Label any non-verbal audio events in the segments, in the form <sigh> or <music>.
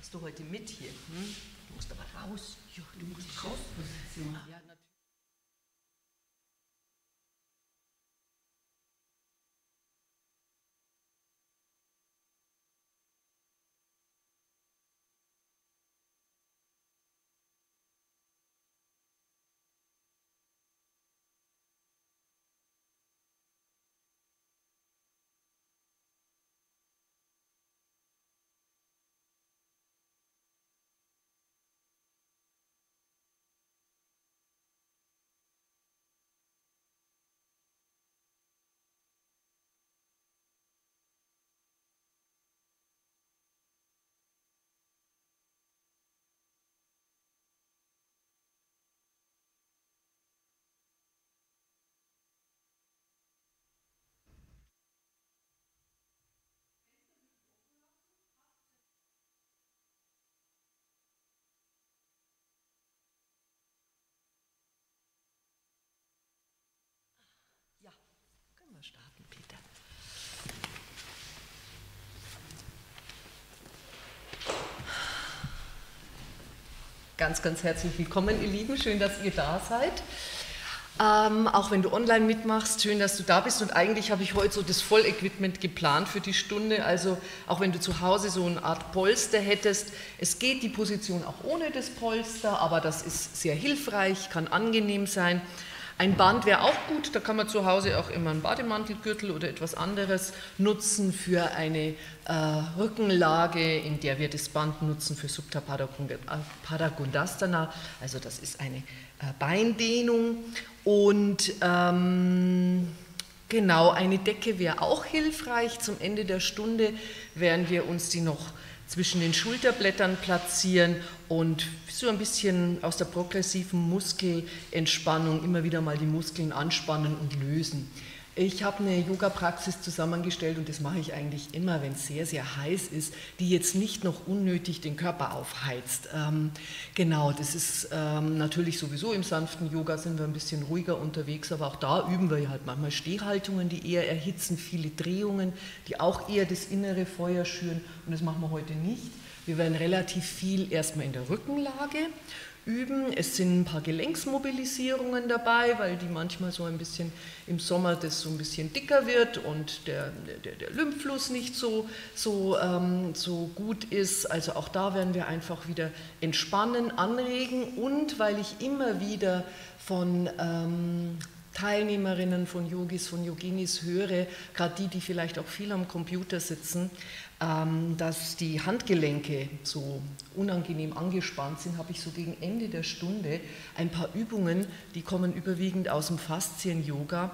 hast du heute mit hier? Hm? Du musst aber raus. Ja, du musst raus. Ja, natürlich. Ja, wir starten, Peter. Ganz, ganz herzlich willkommen, ihr Lieben. Schön, dass ihr da seid. Ähm, auch wenn du online mitmachst, schön, dass du da bist. Und eigentlich habe ich heute so das Vollequipment geplant für die Stunde. Also auch wenn du zu Hause so eine Art Polster hättest, es geht die Position auch ohne das Polster, aber das ist sehr hilfreich, kann angenehm sein. Ein Band wäre auch gut, da kann man zu Hause auch immer einen Bademantelgürtel oder etwas anderes nutzen für eine äh, Rückenlage, in der wir das Band nutzen für Subta Paragundastana, also das ist eine äh, Beindehnung und ähm, genau, eine Decke wäre auch hilfreich. Zum Ende der Stunde werden wir uns die noch zwischen den Schulterblättern platzieren und so ein bisschen aus der progressiven Muskelentspannung immer wieder mal die Muskeln anspannen und lösen. Ich habe eine Yoga-Praxis zusammengestellt und das mache ich eigentlich immer, wenn es sehr, sehr heiß ist, die jetzt nicht noch unnötig den Körper aufheizt. Ähm, genau, das ist ähm, natürlich sowieso im sanften Yoga sind wir ein bisschen ruhiger unterwegs, aber auch da üben wir halt manchmal Stehhaltungen, die eher erhitzen, viele Drehungen, die auch eher das innere Feuer schüren und das machen wir heute nicht. Wir werden relativ viel erstmal in der Rückenlage üben. Es sind ein paar Gelenksmobilisierungen dabei, weil die manchmal so ein bisschen im Sommer das so ein bisschen dicker wird und der, der, der Lymphfluss nicht so, so, ähm, so gut ist. Also auch da werden wir einfach wieder entspannen, anregen und weil ich immer wieder von ähm, Teilnehmerinnen von Yogis, von Yoginis höre, gerade die, die vielleicht auch viel am Computer sitzen, ähm, dass die Handgelenke so unangenehm angespannt sind, habe ich so gegen Ende der Stunde ein paar Übungen, die kommen überwiegend aus dem Faszien-Yoga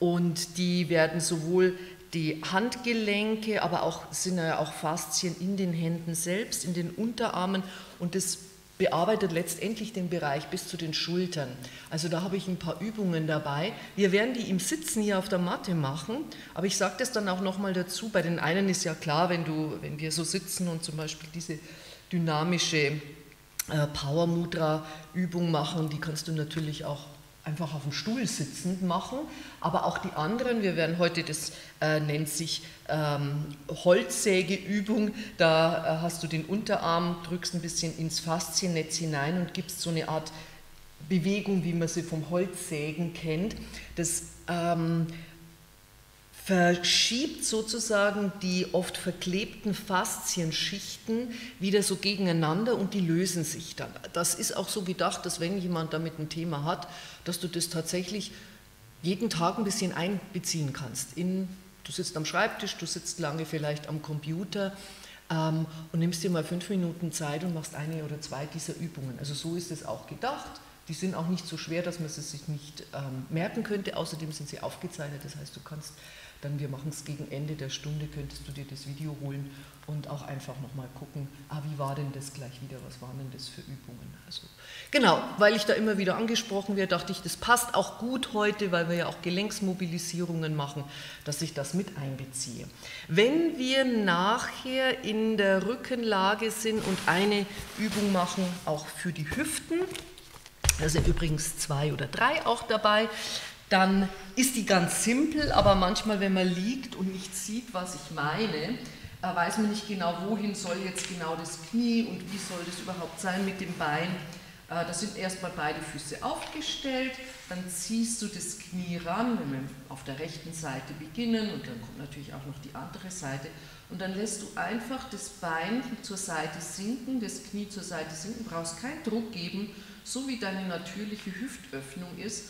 und die werden sowohl die Handgelenke, aber auch sind ja auch Faszien in den Händen selbst, in den Unterarmen und das bearbeitet letztendlich den Bereich bis zu den Schultern. Also da habe ich ein paar Übungen dabei. Wir werden die im Sitzen hier auf der Matte machen, aber ich sage das dann auch nochmal dazu. Bei den einen ist ja klar, wenn, du, wenn wir so sitzen und zum Beispiel diese dynamische äh, Power Mudra Übung machen, die kannst du natürlich auch einfach auf dem Stuhl sitzend machen, aber auch die anderen, wir werden heute, das äh, nennt sich ähm, Holzsägeübung, da äh, hast du den Unterarm, drückst ein bisschen ins Fasziennetz hinein und gibst so eine Art Bewegung, wie man sie vom Holzsägen kennt. Das ähm, verschiebt sozusagen die oft verklebten Faszienschichten wieder so gegeneinander und die lösen sich dann. Das ist auch so gedacht, dass wenn jemand damit ein Thema hat, dass du das tatsächlich jeden Tag ein bisschen einbeziehen kannst. In, du sitzt am Schreibtisch, du sitzt lange vielleicht am Computer ähm, und nimmst dir mal fünf Minuten Zeit und machst eine oder zwei dieser Übungen. Also so ist es auch gedacht. Die sind auch nicht so schwer, dass man sie sich nicht ähm, merken könnte. Außerdem sind sie aufgezeichnet, das heißt, du kannst dann wir machen es gegen Ende der Stunde, könntest du dir das Video holen und auch einfach nochmal gucken, ah, wie war denn das gleich wieder, was waren denn das für Übungen. Also, genau, weil ich da immer wieder angesprochen werde, dachte ich, das passt auch gut heute, weil wir ja auch Gelenksmobilisierungen machen, dass ich das mit einbeziehe. Wenn wir nachher in der Rückenlage sind und eine Übung machen, auch für die Hüften, da sind übrigens zwei oder drei auch dabei, dann ist die ganz simpel, aber manchmal, wenn man liegt und nicht sieht, was ich meine, äh, weiß man nicht genau, wohin soll jetzt genau das Knie und wie soll das überhaupt sein mit dem Bein. Äh, da sind erstmal beide Füße aufgestellt, dann ziehst du das Knie ran, wenn wir auf der rechten Seite beginnen und dann kommt natürlich auch noch die andere Seite. Und dann lässt du einfach das Bein zur Seite sinken, das Knie zur Seite sinken, brauchst keinen Druck geben, so wie deine natürliche Hüftöffnung ist.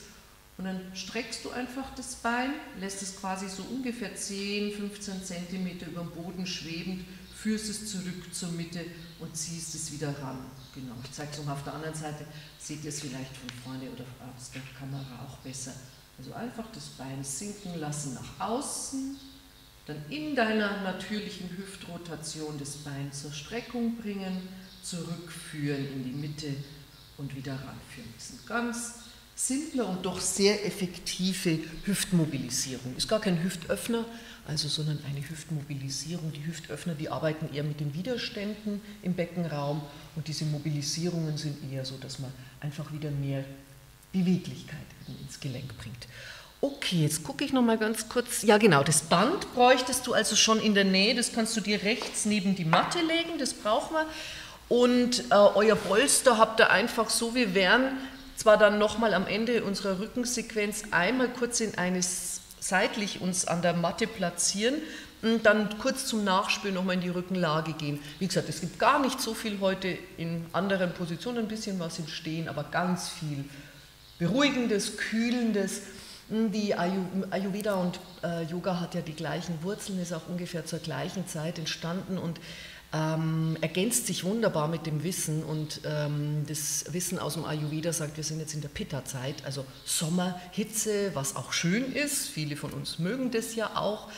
Und dann streckst du einfach das Bein, lässt es quasi so ungefähr 10, 15 Zentimeter über dem Boden schwebend, führst es zurück zur Mitte und ziehst es wieder ran. Genau, ich zeige es nochmal auf der anderen Seite, ihr es vielleicht von vorne oder aus der Kamera auch besser. Also einfach das Bein sinken lassen nach außen, dann in deiner natürlichen Hüftrotation das Bein zur Streckung bringen, zurückführen in die Mitte und wieder ranführen. Das sind ganz simple und doch sehr effektive Hüftmobilisierung. Ist gar kein Hüftöffner, also, sondern eine Hüftmobilisierung. Die Hüftöffner, die arbeiten eher mit den Widerständen im Beckenraum und diese Mobilisierungen sind eher so, dass man einfach wieder mehr Beweglichkeit ins Gelenk bringt. Okay, jetzt gucke ich noch mal ganz kurz. Ja, genau, das Band bräuchtest du also schon in der Nähe. Das kannst du dir rechts neben die Matte legen, das brauchen wir. Und äh, euer Polster habt ihr einfach so, wir werden zwar dann nochmal am Ende unserer Rückensequenz einmal kurz in eines seitlich uns an der Matte platzieren und dann kurz zum Nachspüren nochmal in die Rückenlage gehen. Wie gesagt, es gibt gar nicht so viel heute in anderen Positionen, ein bisschen was im Stehen, aber ganz viel Beruhigendes, Kühlendes. Die Ayurveda und äh, Yoga hat ja die gleichen Wurzeln, ist auch ungefähr zur gleichen Zeit entstanden und ähm, ergänzt sich wunderbar mit dem Wissen und ähm, das Wissen aus dem Ayurveda sagt, wir sind jetzt in der Pitta-Zeit, also Sommerhitze, was auch schön ist, viele von uns mögen das ja auch,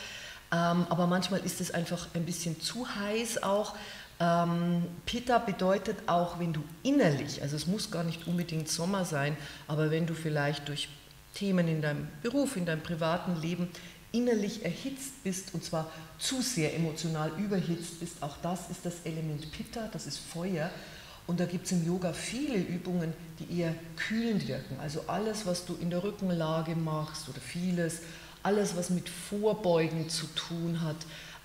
ähm, aber manchmal ist es einfach ein bisschen zu heiß auch. Ähm, Pitta bedeutet auch, wenn du innerlich, also es muss gar nicht unbedingt Sommer sein, aber wenn du vielleicht durch Themen in deinem Beruf, in deinem privaten Leben innerlich erhitzt bist und zwar zu sehr emotional überhitzt bist, auch das ist das Element Pitta, das ist Feuer. Und da gibt es im Yoga viele Übungen, die eher kühlend wirken. Also alles, was du in der Rückenlage machst oder vieles, alles, was mit Vorbeugen zu tun hat,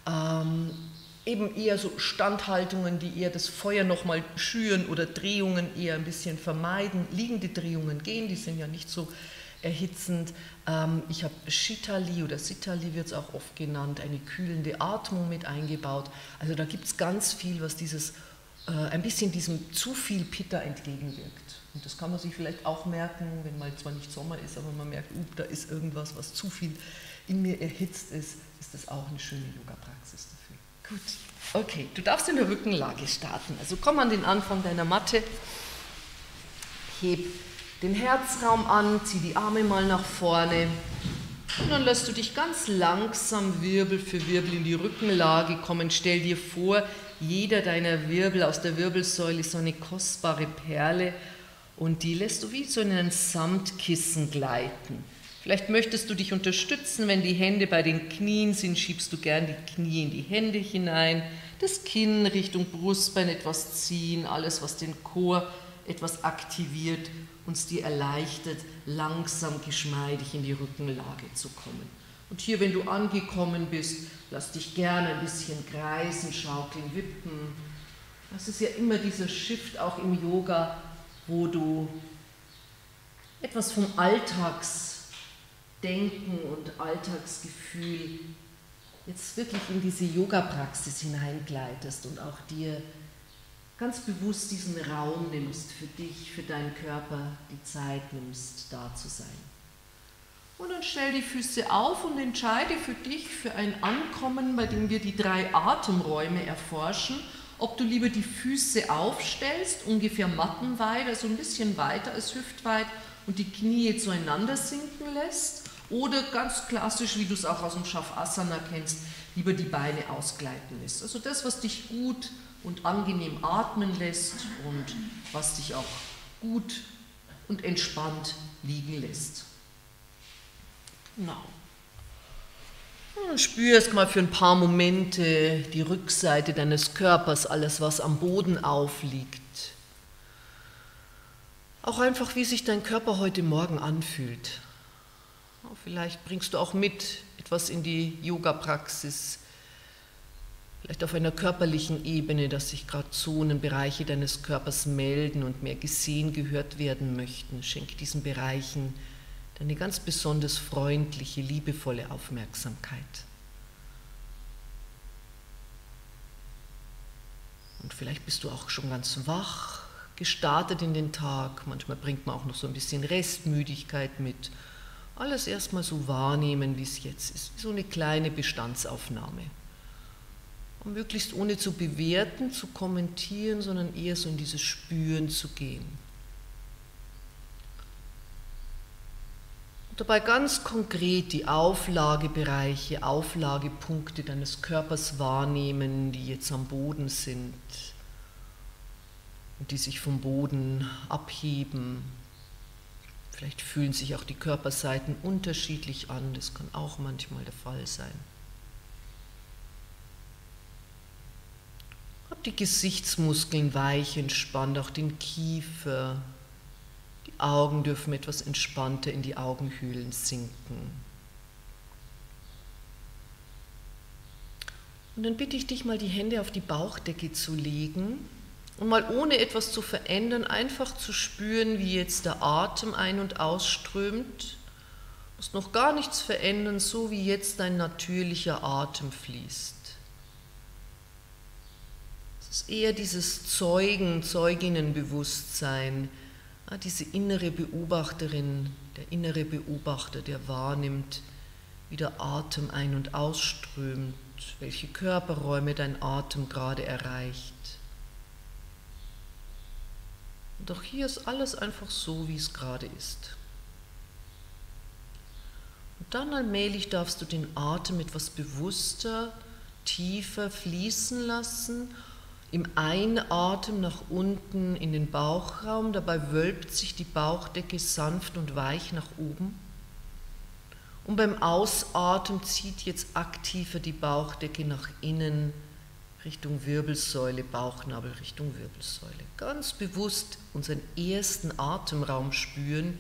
ähm, eben eher so Standhaltungen, die eher das Feuer nochmal schüren oder Drehungen eher ein bisschen vermeiden. Liegende Drehungen gehen, die sind ja nicht so erhitzend. Ähm, ich habe Shitali oder Sitali wird es auch oft genannt, eine kühlende Atmung mit eingebaut. Also da gibt es ganz viel, was dieses äh, ein bisschen diesem zu viel Pitta entgegenwirkt. Und das kann man sich vielleicht auch merken, wenn mal zwar nicht Sommer ist, aber man merkt, uh, da ist irgendwas, was zu viel in mir erhitzt ist, ist das auch eine schöne Yoga-Praxis dafür. Gut, okay, du darfst in der Rückenlage starten. Also komm an den Anfang deiner Matte, heb den Herzraum an, zieh die Arme mal nach vorne und dann lässt du dich ganz langsam Wirbel für Wirbel in die Rückenlage kommen. Stell dir vor, jeder deiner Wirbel aus der Wirbelsäule ist so eine kostbare Perle und die lässt du wie so in ein Samtkissen gleiten. Vielleicht möchtest du dich unterstützen, wenn die Hände bei den Knien sind, schiebst du gern die Knie in die Hände hinein, das Kinn Richtung Brustbein etwas ziehen, alles was den Chor etwas aktiviert, uns dir erleichtert, langsam geschmeidig in die Rückenlage zu kommen. Und hier, wenn du angekommen bist, lass dich gerne ein bisschen kreisen, schaukeln, wippen. Das ist ja immer dieser Shift auch im Yoga, wo du etwas vom Alltagsdenken und Alltagsgefühl jetzt wirklich in diese Yoga-Praxis hineingleitest und auch dir ganz bewusst diesen Raum nimmst für dich, für deinen Körper, die Zeit nimmst, da zu sein. Und dann stell die Füße auf und entscheide für dich, für ein Ankommen, bei dem wir die drei Atemräume erforschen, ob du lieber die Füße aufstellst, ungefähr mattenweit, also ein bisschen weiter als hüftweit, und die Knie zueinander sinken lässt, oder ganz klassisch, wie du es auch aus dem Shavasana kennst, lieber die Beine ausgleiten lässt. Also das, was dich gut und angenehm atmen lässt und was dich auch gut und entspannt liegen lässt. Genau. Spür erst mal für ein paar Momente die Rückseite deines Körpers, alles, was am Boden aufliegt. Auch einfach, wie sich dein Körper heute Morgen anfühlt. Vielleicht bringst du auch mit etwas in die Yoga-Praxis, vielleicht auf einer körperlichen Ebene, dass sich gerade Zonen, Bereiche deines Körpers melden und mehr gesehen, gehört werden möchten. Schenk diesen Bereichen deine ganz besonders freundliche, liebevolle Aufmerksamkeit. Und vielleicht bist du auch schon ganz wach, gestartet in den Tag. Manchmal bringt man auch noch so ein bisschen Restmüdigkeit mit. Alles erstmal so wahrnehmen, wie es jetzt ist. So eine kleine Bestandsaufnahme um möglichst ohne zu bewerten, zu kommentieren, sondern eher so in dieses Spüren zu gehen. Und dabei ganz konkret die Auflagebereiche, Auflagepunkte deines Körpers wahrnehmen, die jetzt am Boden sind und die sich vom Boden abheben. Vielleicht fühlen sich auch die Körperseiten unterschiedlich an, das kann auch manchmal der Fall sein. Hab die Gesichtsmuskeln weich entspannt, auch den Kiefer. Die Augen dürfen etwas entspannter in die Augenhöhlen sinken. Und dann bitte ich dich mal, die Hände auf die Bauchdecke zu legen und mal ohne etwas zu verändern, einfach zu spüren, wie jetzt der Atem ein- und ausströmt. Du musst noch gar nichts verändern, so wie jetzt dein natürlicher Atem fließt. Es ist eher dieses Zeugen, Zeuginnenbewusstsein, diese innere Beobachterin, der innere Beobachter, der wahrnimmt, wie der Atem ein- und ausströmt, welche Körperräume dein Atem gerade erreicht. Und auch hier ist alles einfach so, wie es gerade ist. Und dann allmählich darfst du den Atem etwas bewusster, tiefer fließen lassen im Einatmen nach unten in den Bauchraum, dabei wölbt sich die Bauchdecke sanft und weich nach oben. Und beim Ausatmen zieht jetzt aktiver die Bauchdecke nach innen Richtung Wirbelsäule, Bauchnabel Richtung Wirbelsäule. Ganz bewusst unseren ersten Atemraum spüren.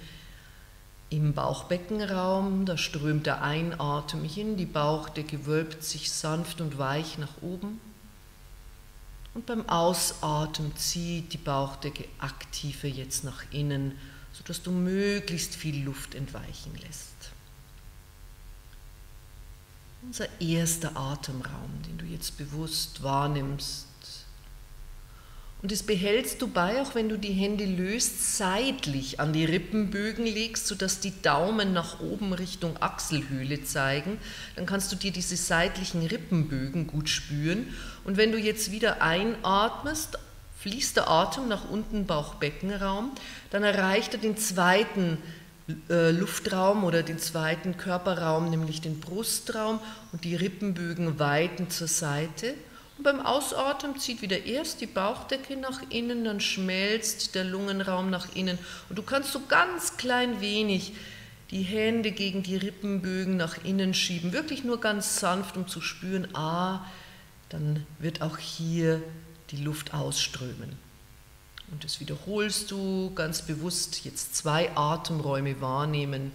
Im Bauchbeckenraum, da strömt der Einatmen hin, die Bauchdecke wölbt sich sanft und weich nach oben. Und beim Ausatmen zieht die Bauchdecke aktiver jetzt nach innen, sodass du möglichst viel Luft entweichen lässt. Unser erster Atemraum, den du jetzt bewusst wahrnimmst, und das behältst du bei, auch wenn du die Hände löst, seitlich an die Rippenbögen legst, sodass die Daumen nach oben Richtung Achselhöhle zeigen. Dann kannst du dir diese seitlichen Rippenbögen gut spüren. Und wenn du jetzt wieder einatmest, fließt der Atem nach unten Bauchbeckenraum, dann erreicht er den zweiten äh, Luftraum oder den zweiten Körperraum, nämlich den Brustraum und die Rippenbögen weiten zur Seite. Und beim Ausatmen zieht wieder erst die Bauchdecke nach innen, dann schmelzt der Lungenraum nach innen. Und du kannst so ganz klein wenig die Hände gegen die Rippenbögen nach innen schieben, wirklich nur ganz sanft, um zu spüren, ah, dann wird auch hier die Luft ausströmen. Und das wiederholst du ganz bewusst, jetzt zwei Atemräume wahrnehmen,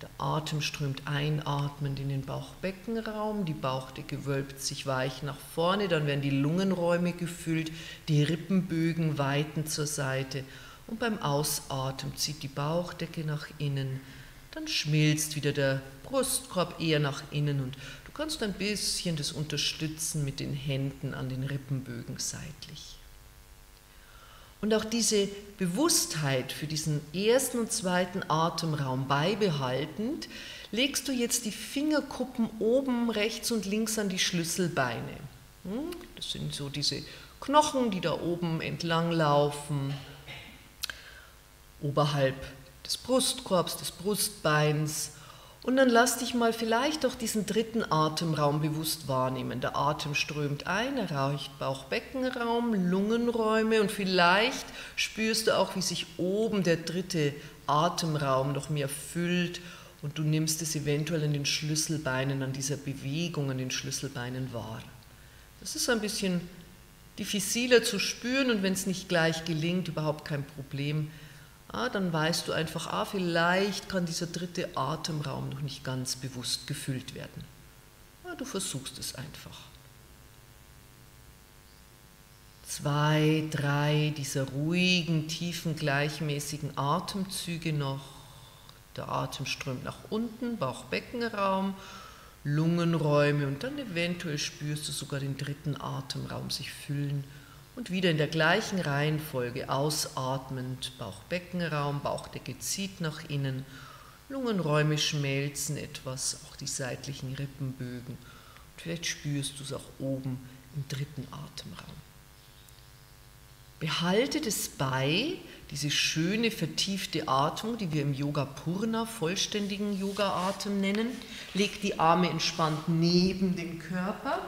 der Atem strömt einatmend in den Bauchbeckenraum, die Bauchdecke wölbt sich weich nach vorne, dann werden die Lungenräume gefüllt, die Rippenbögen weiten zur Seite und beim Ausatmen zieht die Bauchdecke nach innen, dann schmilzt wieder der Brustkorb eher nach innen und du kannst ein bisschen das unterstützen mit den Händen an den Rippenbögen seitlich. Und auch diese Bewusstheit für diesen ersten und zweiten Atemraum beibehaltend, legst du jetzt die Fingerkuppen oben rechts und links an die Schlüsselbeine. Hm? Das sind so diese Knochen, die da oben entlang laufen, oberhalb des Brustkorbs, des Brustbeins und dann lass dich mal vielleicht auch diesen dritten Atemraum bewusst wahrnehmen. Der Atem strömt ein, erreicht Bauchbeckenraum, Lungenräume und vielleicht spürst du auch, wie sich oben der dritte Atemraum noch mehr füllt und du nimmst es eventuell an den Schlüsselbeinen, an dieser Bewegung an den Schlüsselbeinen wahr. Das ist ein bisschen diffiziler zu spüren und wenn es nicht gleich gelingt, überhaupt kein Problem ah, dann weißt du einfach, ah, vielleicht kann dieser dritte Atemraum noch nicht ganz bewusst gefüllt werden. Ah, du versuchst es einfach. zwei, drei dieser ruhigen, tiefen, gleichmäßigen Atemzüge noch. Der Atem strömt nach unten, Bauchbeckenraum, Lungenräume und dann eventuell spürst du sogar den dritten Atemraum sich füllen und wieder in der gleichen Reihenfolge ausatmend, Bauchbeckenraum, Bauchdecke zieht nach innen, Lungenräume schmelzen etwas, auch die seitlichen Rippenbögen. Und vielleicht spürst du es auch oben im dritten Atemraum. Behalte das bei, diese schöne vertiefte Atmung, die wir im Yoga Purna vollständigen Yoga-Atem nennen. Leg die Arme entspannt neben dem Körper.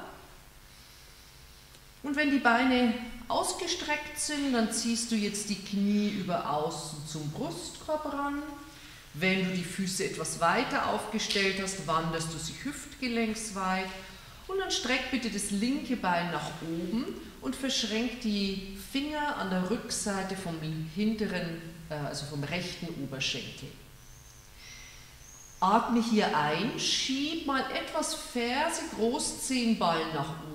Und wenn die Beine ausgestreckt sind, dann ziehst du jetzt die Knie über außen zum Brustkorb ran. Wenn du die Füße etwas weiter aufgestellt hast, wanderst du sie hüftgelenksweit und dann streck bitte das linke Bein nach oben und verschränk die Finger an der Rückseite vom hinteren, äh, also vom rechten Oberschenkel. Atme hier ein, schieb mal etwas Ferse, Großzehenballen nach oben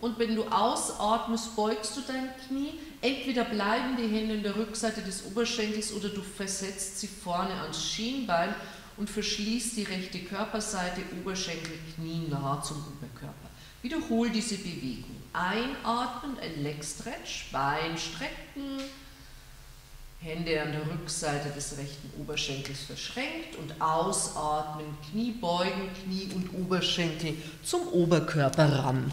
und wenn du ausatmest, beugst du dein Knie. Entweder bleiben die Hände in der Rückseite des Oberschenkels oder du versetzt sie vorne ans Schienbein und verschließt die rechte Körperseite, Oberschenkel, Knie nah zum Oberkörper. Wiederhol diese Bewegung. Einatmen, ein Leg Stretch, Bein strecken, Hände an der Rückseite des rechten Oberschenkels verschränkt und ausatmen, Knie beugen, Knie und Oberschenkel zum Oberkörper ran.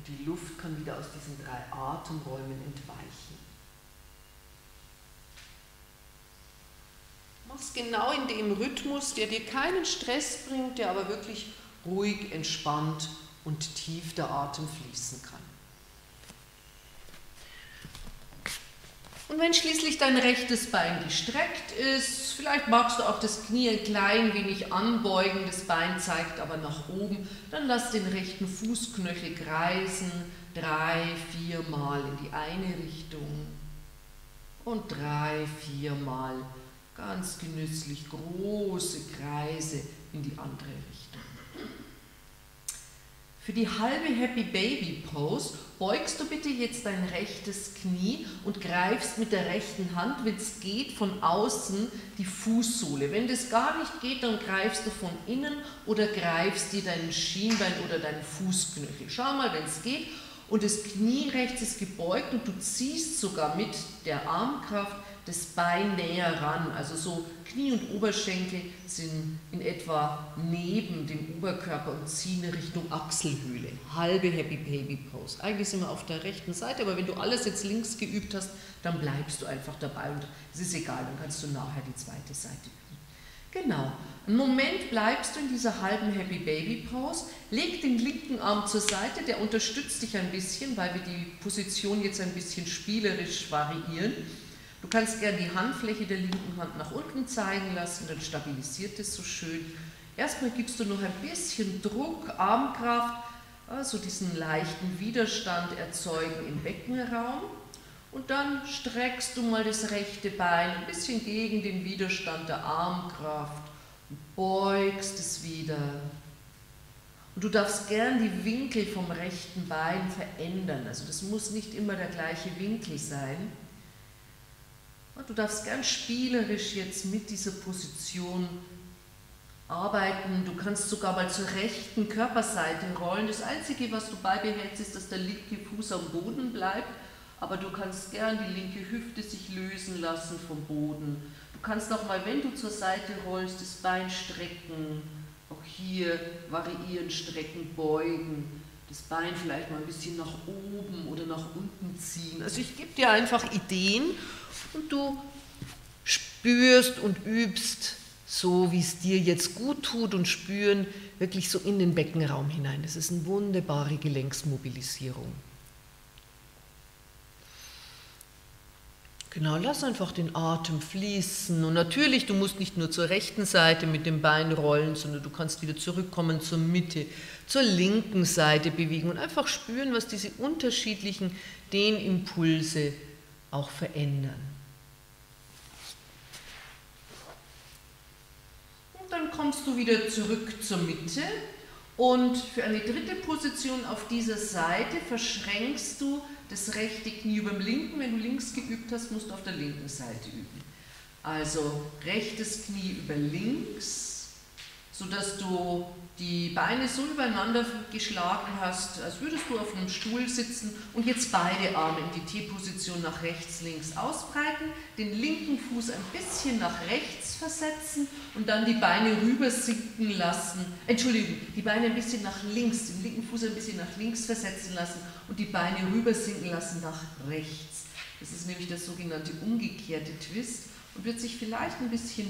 und die Luft kann wieder aus diesen drei Atemräumen entweichen. Mach es genau in dem Rhythmus, der dir keinen Stress bringt, der aber wirklich ruhig, entspannt und tief der Atem fließen kann. Und wenn schließlich dein rechtes Bein gestreckt ist, vielleicht magst du auch das Knie ein klein wenig anbeugen, das Bein zeigt aber nach oben, dann lass den rechten Fußknöchel kreisen, drei, vier Mal in die eine Richtung und drei, vier Mal ganz genüsslich große Kreise in die andere Richtung. Für die halbe Happy Baby Pose beugst du bitte jetzt dein rechtes Knie und greifst mit der rechten Hand, wenn es geht, von außen die Fußsohle. Wenn das gar nicht geht, dann greifst du von innen oder greifst dir dein Schienbein oder deinen Fußknöchel. Schau mal, wenn es geht. Und das Knie rechts ist gebeugt und du ziehst sogar mit der Armkraft das Bein näher ran. Also so Knie und Oberschenkel sind in etwa neben dem Oberkörper und ziehen Richtung Achselhöhle. Halbe Happy Baby Pose. Eigentlich sind wir auf der rechten Seite, aber wenn du alles jetzt links geübt hast, dann bleibst du einfach dabei und es ist egal, dann kannst du nachher die zweite Seite üben. Genau. Einen Moment bleibst du in dieser halben Happy Baby Pose. Leg den linken Arm zur Seite, der unterstützt dich ein bisschen, weil wir die Position jetzt ein bisschen spielerisch variieren. Du kannst gerne die Handfläche der linken Hand nach unten zeigen lassen, dann stabilisiert es so schön. Erstmal gibst du noch ein bisschen Druck, Armkraft, also diesen leichten Widerstand erzeugen im Beckenraum. Und dann streckst du mal das rechte Bein ein bisschen gegen den Widerstand der Armkraft und beugst es wieder. Und du darfst gern die Winkel vom rechten Bein verändern. Also das muss nicht immer der gleiche Winkel sein. Du darfst ganz spielerisch jetzt mit dieser Position arbeiten. Du kannst sogar mal zur rechten Körperseite rollen. Das Einzige, was du beibehältst, ist, dass der linke Fuß am Boden bleibt. Aber du kannst gern die linke Hüfte sich lösen lassen vom Boden. Du kannst auch mal, wenn du zur Seite rollst, das Bein strecken. Auch hier variieren, strecken, beugen. Das Bein vielleicht mal ein bisschen nach oben oder nach unten ziehen. Also ich gebe dir einfach Ideen und du spürst und übst so, wie es dir jetzt gut tut und spüren wirklich so in den Beckenraum hinein. Das ist eine wunderbare Gelenksmobilisierung. Genau, lass einfach den Atem fließen. Und natürlich, du musst nicht nur zur rechten Seite mit dem Bein rollen, sondern du kannst wieder zurückkommen zur Mitte, zur linken Seite bewegen und einfach spüren, was diese unterschiedlichen Dehnimpulse auch verändern. Dann kommst du wieder zurück zur Mitte und für eine dritte Position auf dieser Seite verschränkst du das rechte Knie über dem linken. Wenn du links geübt hast, musst du auf der linken Seite üben. Also rechtes Knie über links, sodass du die Beine so übereinander geschlagen hast, als würdest du auf einem Stuhl sitzen und jetzt beide Arme in die T-Position nach rechts, links ausbreiten, den linken Fuß ein bisschen nach rechts versetzen und dann die Beine rüber sinken lassen, Entschuldigung, die Beine ein bisschen nach links, den linken Fuß ein bisschen nach links versetzen lassen und die Beine rüber sinken lassen nach rechts. Das ist nämlich das sogenannte umgekehrte Twist und wird sich vielleicht ein bisschen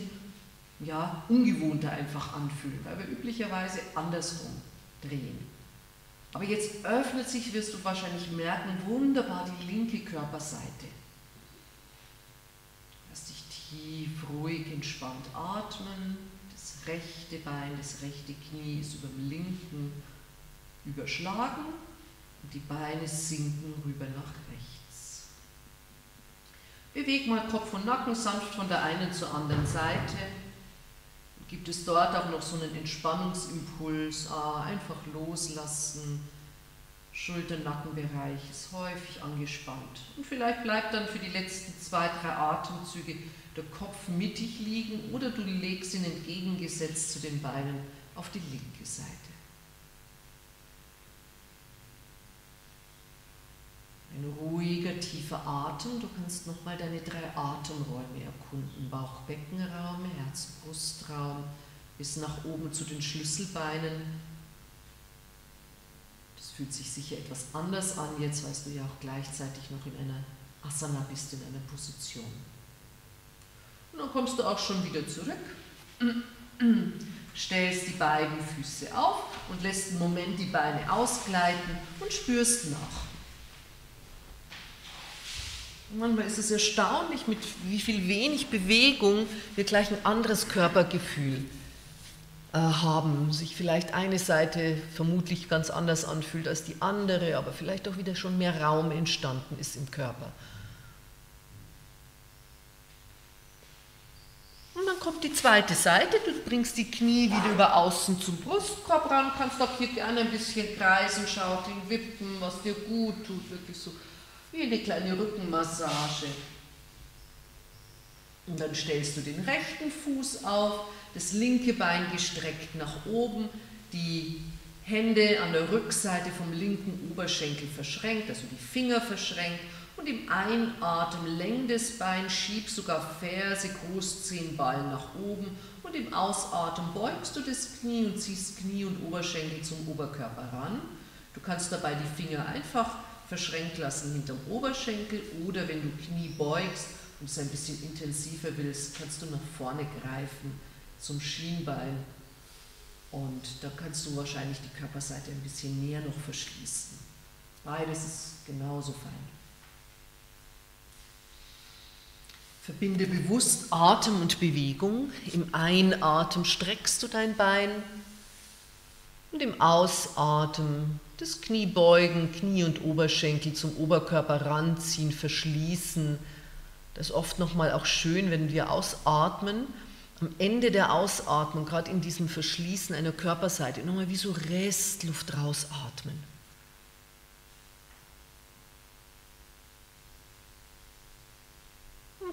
ja, ungewohnter einfach anfühlen, weil wir üblicherweise andersrum drehen. Aber jetzt öffnet sich, wirst du wahrscheinlich merken, wunderbar die linke Körperseite. Lass dich tief, ruhig, entspannt atmen. Das rechte Bein, das rechte Knie ist über dem linken überschlagen und die Beine sinken rüber nach rechts. Beweg mal Kopf und Nacken sanft von der einen zur anderen Seite gibt es dort auch noch so einen Entspannungsimpuls, ah, einfach loslassen. Schulter-Nackenbereich ist häufig angespannt. Und vielleicht bleibt dann für die letzten zwei, drei Atemzüge der Kopf mittig liegen oder du legst ihn entgegengesetzt zu den Beinen auf die linke Seite. Ein ruhiger, tiefer Atem. Du kannst nochmal deine drei Atemräume erkunden. Bauch, Beckenraum, Herz, Brustraum bis nach oben zu den Schlüsselbeinen. Das fühlt sich sicher etwas anders an jetzt, weil du ja auch gleichzeitig noch in einer Asana bist, in einer Position. Und dann kommst du auch schon wieder zurück, stellst die beiden Füße auf und lässt einen Moment die Beine ausgleiten und spürst nach. Manchmal ist es erstaunlich, mit wie viel wenig Bewegung wir gleich ein anderes Körpergefühl äh, haben. Sich vielleicht eine Seite vermutlich ganz anders anfühlt als die andere, aber vielleicht auch wieder schon mehr Raum entstanden ist im Körper. Und dann kommt die zweite Seite, du bringst die Knie wieder über außen zum Brustkorb ran, kannst auch hier gerne ein bisschen kreisen, schaukeln, wippen, was dir gut tut, wirklich so wie eine kleine Rückenmassage. Und dann stellst du den rechten Fuß auf, das linke Bein gestreckt nach oben, die Hände an der Rückseite vom linken Oberschenkel verschränkt, also die Finger verschränkt und im Einatmen läng das Bein, schieb sogar Ferse, Großzehenballen nach oben und im Ausatmen beugst du das Knie und ziehst Knie und Oberschenkel zum Oberkörper ran. Du kannst dabei die Finger einfach verschränkt lassen hinterm Oberschenkel oder wenn du Knie beugst und es ein bisschen intensiver willst, kannst du nach vorne greifen zum Schienbein und da kannst du wahrscheinlich die Körperseite ein bisschen näher noch verschließen. Beides ist genauso fein. Verbinde bewusst Atem und Bewegung. Im Einatmen streckst du dein Bein und im Ausatmen das Knie beugen, Knie und Oberschenkel zum Oberkörper ranziehen, verschließen. Das ist oft nochmal auch schön, wenn wir ausatmen. Am Ende der Ausatmung, gerade in diesem Verschließen einer Körperseite, nochmal wie so Restluft rausatmen.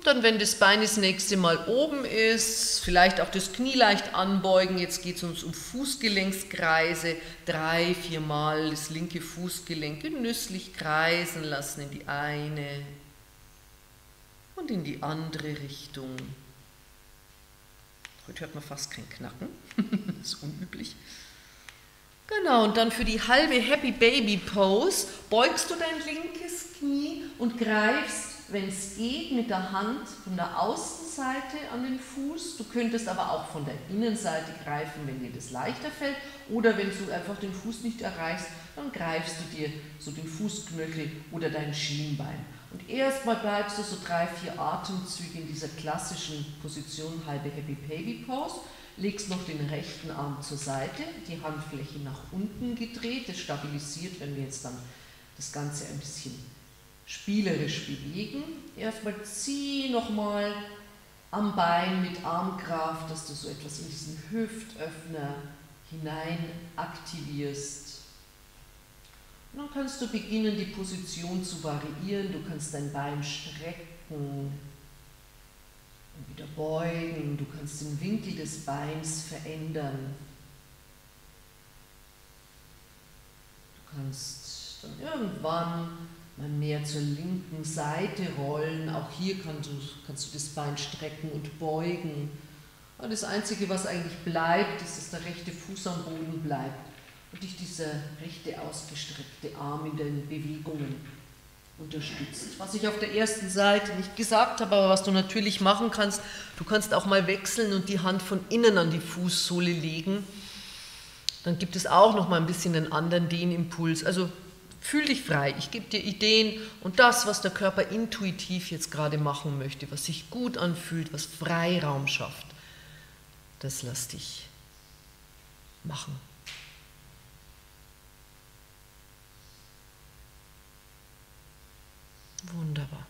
Dann, wenn das Bein das nächste Mal oben ist, vielleicht auch das Knie leicht anbeugen. Jetzt geht es uns um Fußgelenkskreise. Drei, viermal das linke Fußgelenk genüsslich kreisen lassen in die eine und in die andere Richtung. Heute hört man fast kein Knacken, das <laughs> ist unüblich. Genau, und dann für die halbe Happy Baby Pose beugst du dein linkes Knie und greifst wenn es geht, mit der Hand von der Außenseite an den Fuß. Du könntest aber auch von der Innenseite greifen, wenn dir das leichter fällt. Oder wenn du einfach den Fuß nicht erreichst, dann greifst du dir so den Fußknöchel oder dein Schienbein. Und erstmal bleibst du so drei, vier Atemzüge in dieser klassischen Position, halbe Happy Baby Pose, legst noch den rechten Arm zur Seite, die Handfläche nach unten gedreht, das stabilisiert, wenn wir jetzt dann das Ganze ein bisschen spielerisch bewegen. Erstmal zieh nochmal am Bein mit Armkraft, dass du so etwas in diesen Hüftöffner hinein aktivierst. Und dann kannst du beginnen, die Position zu variieren. Du kannst dein Bein strecken und wieder beugen. Du kannst den Winkel des Beins verändern. Du kannst dann irgendwann mehr zur linken Seite rollen. Auch hier kannst du, kannst du das Bein strecken und beugen. Und das Einzige, was eigentlich bleibt, ist, dass der rechte Fuß am Boden bleibt und dich dieser rechte ausgestreckte Arm in den Bewegungen unterstützt. Was ich auf der ersten Seite nicht gesagt habe, aber was du natürlich machen kannst, du kannst auch mal wechseln und die Hand von innen an die Fußsohle legen. Dann gibt es auch noch mal ein bisschen einen anderen Dehnimpuls. Also Fühl dich frei, ich gebe dir Ideen und das, was der Körper intuitiv jetzt gerade machen möchte, was sich gut anfühlt, was Freiraum schafft, das lass dich machen. Wunderbar.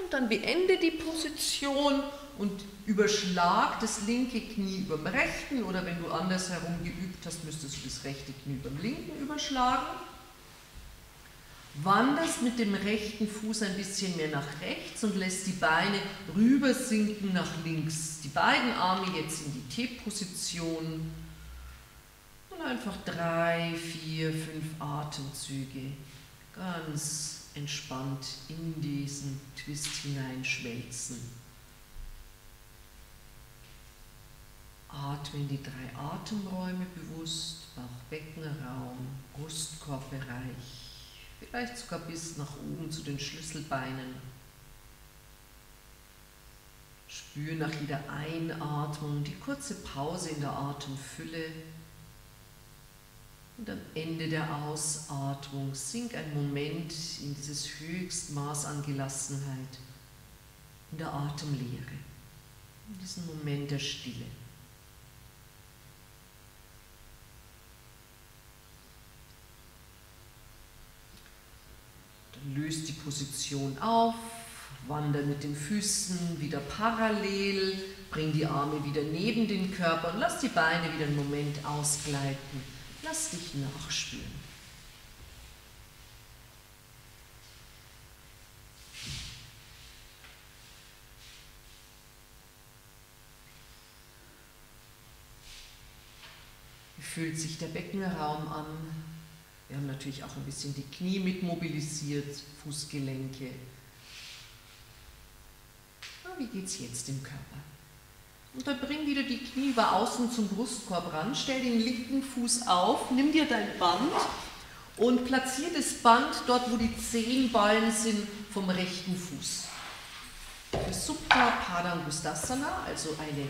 Und dann beende die Position und überschlag das linke Knie über dem rechten oder wenn du andersherum geübt hast, müsstest du das rechte Knie über dem linken überschlagen. Wanderst mit dem rechten Fuß ein bisschen mehr nach rechts und lässt die Beine rüber sinken nach links. Die beiden Arme jetzt in die T-Position und einfach drei, vier, fünf Atemzüge ganz entspannt in diesen Twist hineinschmelzen. Atme in die drei Atemräume bewusst, Bauch-Beckenraum, Brustkorbbereich, vielleicht sogar bis nach oben zu den Schlüsselbeinen. Spür nach jeder Einatmung die kurze Pause in der Atemfülle und am Ende der Ausatmung sink ein Moment in dieses Höchstmaß an Gelassenheit, in der Atemlehre, in diesen Moment der Stille. Löst die Position auf, wander mit den Füßen wieder parallel, bring die Arme wieder neben den Körper und lass die Beine wieder einen Moment ausgleiten. Lass dich nachspüren. Wie fühlt sich der Beckenraum an? Wir haben natürlich auch ein bisschen die Knie mit mobilisiert, Fußgelenke. Na, wie geht es jetzt im Körper? Und dann bring wieder die Knie über außen zum Brustkorb ran, stell den linken Fuß auf, nimm dir dein Band und platziere das Band dort, wo die Zehenballen sind, vom rechten Fuß. Für Supta Padangustasana, also eine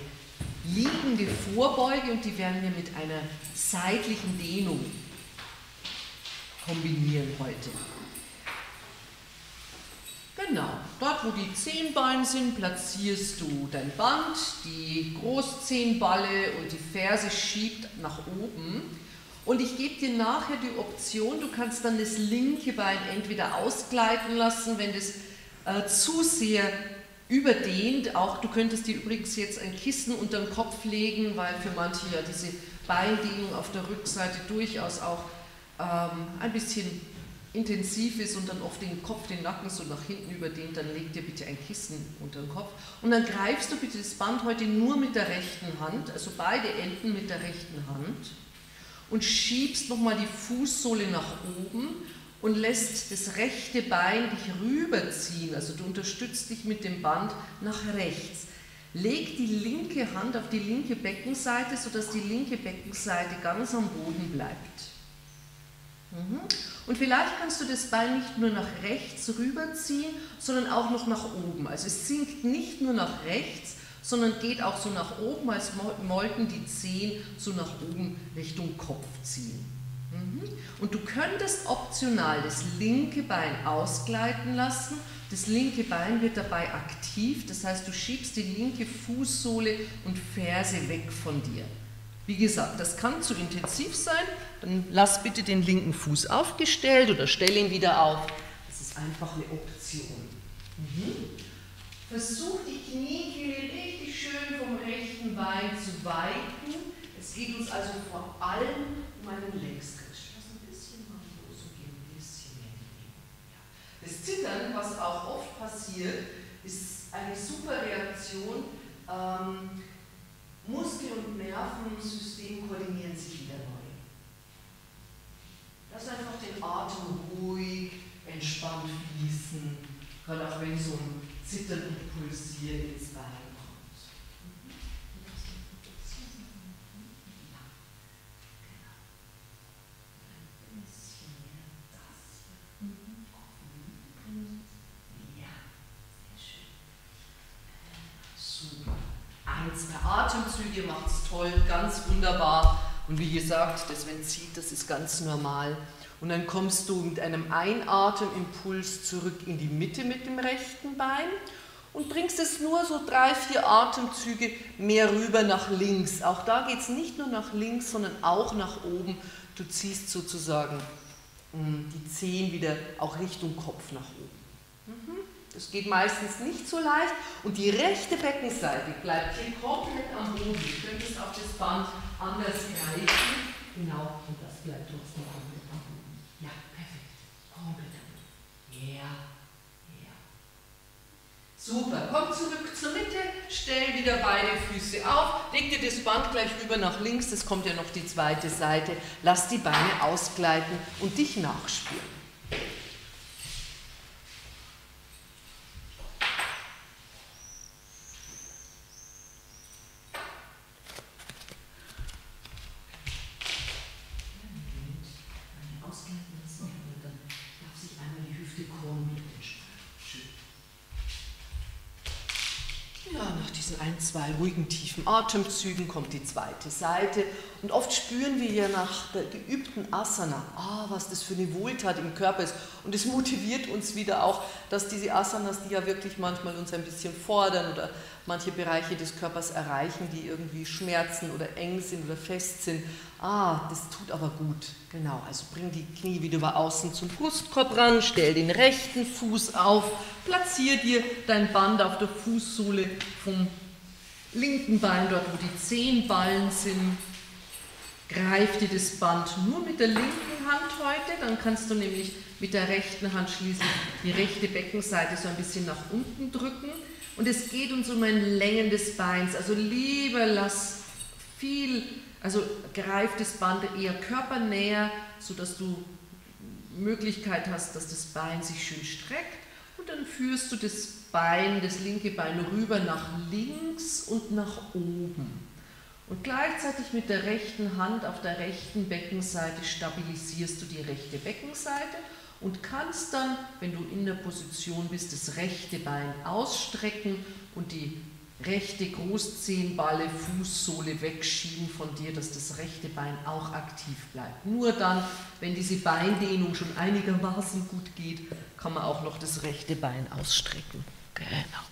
liegende Vorbeuge und die werden wir mit einer seitlichen Dehnung kombinieren heute. Genau, dort wo die Zehenballen sind, platzierst du dein Band, die Großzehenballe und die Ferse schiebt nach oben. Und ich gebe dir nachher die Option, du kannst dann das linke Bein entweder ausgleiten lassen, wenn das äh, zu sehr überdehnt. Auch du könntest dir übrigens jetzt ein Kissen unter den Kopf legen, weil für manche ja diese Beindehnung auf der Rückseite durchaus auch ähm, ein bisschen intensiv ist und dann oft den Kopf, den Nacken so nach hinten überdehnt, dann leg dir bitte ein Kissen unter den Kopf. Und dann greifst du bitte das Band heute nur mit der rechten Hand, also beide Enden mit der rechten Hand und schiebst nochmal die Fußsohle nach oben und lässt das rechte Bein dich rüberziehen, also du unterstützt dich mit dem Band nach rechts. Leg die linke Hand auf die linke Beckenseite, sodass die linke Beckenseite ganz am Boden bleibt. Mhm. Und vielleicht kannst du das Bein nicht nur nach rechts rüberziehen, sondern auch noch nach oben. Also es sinkt nicht nur nach rechts, sondern geht auch so nach oben, als wollten die Zehen so nach oben Richtung Kopf ziehen. Mhm. Und du könntest optional das linke Bein ausgleiten lassen. Das linke Bein wird dabei aktiv, das heißt, du schiebst die linke Fußsohle und Ferse weg von dir. Wie gesagt, das kann zu intensiv sein, dann lass bitte den linken Fuß aufgestellt oder stell ihn wieder auf. Das ist einfach eine Option. Mhm. Versuch die Kniekehle richtig schön vom rechten Bein zu weiten. Es geht uns also vor allem um einen Längsgriff. Lass ein bisschen mal los und geh ein bisschen mehr. Das Zittern, was auch oft passiert, ist eine super Reaktion. Ähm, Muskel- und Nervensystem koordinieren sich wieder neu. Lass einfach den Atem ruhig, entspannt fließen, gerade auch wenn so ein Zittern und Pulsieren ins Bein ein, zwei Atemzüge macht es toll, ganz wunderbar. Und wie gesagt, das wenn zieht, das ist ganz normal. Und dann kommst du mit einem Einatemimpuls zurück in die Mitte mit dem rechten Bein und bringst es nur so drei, vier Atemzüge mehr rüber nach links. Auch da geht es nicht nur nach links, sondern auch nach oben. Du ziehst sozusagen mm, die Zehen wieder auch Richtung Kopf nach oben. Das geht meistens nicht so leicht. Und die rechte Beckenseite bleibt hier komplett am Boden. Du könntest auch das Band anders greifen. Genau, und das bleibt trotzdem komplett am Boden. Ja, perfekt. Komplett am Boden. Ja, ja. Super. Komm zurück zur Mitte, stell wieder beide Füße auf, leg dir das Band gleich rüber nach links, das kommt ja noch die zweite Seite. Lass die Beine ausgleiten und dich nachspüren. zwei ruhigen, tiefen Atemzügen kommt die zweite Seite. Und oft spüren wir ja nach der geübten Asana, ah, was das für eine Wohltat im Körper ist. Und es motiviert uns wieder auch, dass diese Asanas, die ja wirklich manchmal uns ein bisschen fordern oder manche Bereiche des Körpers erreichen, die irgendwie schmerzen oder eng sind oder fest sind. Ah, das tut aber gut. Genau, also bring die Knie wieder über außen zum Brustkorb ran, stell den rechten Fuß auf, platzier dir dein Band auf der Fußsohle vom linken Bein, dort wo die Zehenballen sind, greif dir das Band nur mit der linken Hand heute, dann kannst du nämlich mit der rechten Hand schließlich die rechte Beckenseite so ein bisschen nach unten drücken. Und es geht uns um ein Längen des Beins, also lieber lass viel, also greif das Band eher körpernäher, sodass du Möglichkeit hast, dass das Bein sich schön streckt und dann führst du das Bein, das linke Bein rüber nach links und nach oben. Und gleichzeitig mit der rechten Hand auf der rechten Beckenseite stabilisierst du die rechte Beckenseite und kannst dann, wenn du in der Position bist, das rechte Bein ausstrecken und die rechte Großzehenballe, Fußsohle wegschieben von dir, dass das rechte Bein auch aktiv bleibt. Nur dann, wenn diese Beindehnung schon einigermaßen gut geht, kann man auch noch das rechte Bein ausstrecken. Genau.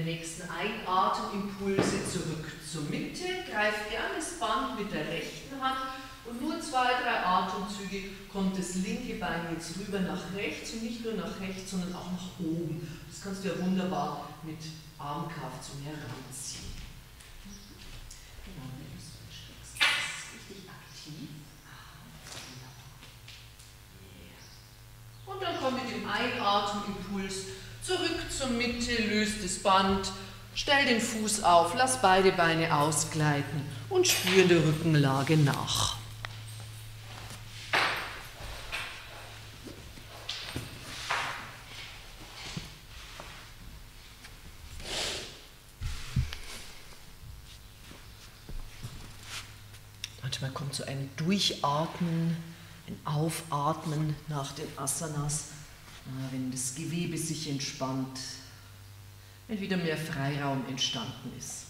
der nächsten Einatemimpulse zurück zur Mitte, greift gerne das Band mit der rechten Hand und nur zwei, drei Atemzüge kommt das linke Bein jetzt rüber nach rechts und nicht nur nach rechts, sondern auch nach oben. Das kannst du ja wunderbar mit Armkraft zu mir ranziehen. Genau, aktiv. Und dann komm mit dem Einatemimpuls zurück zur Mitte, löst das Band, stell den Fuß auf, lass beide Beine ausgleiten und spür der Rückenlage nach. Manchmal kommt so ein Durchatmen, ein Aufatmen nach den Asanas, äh, wenn das Gewebe sich entspannt, wenn wieder mehr Freiraum entstanden ist.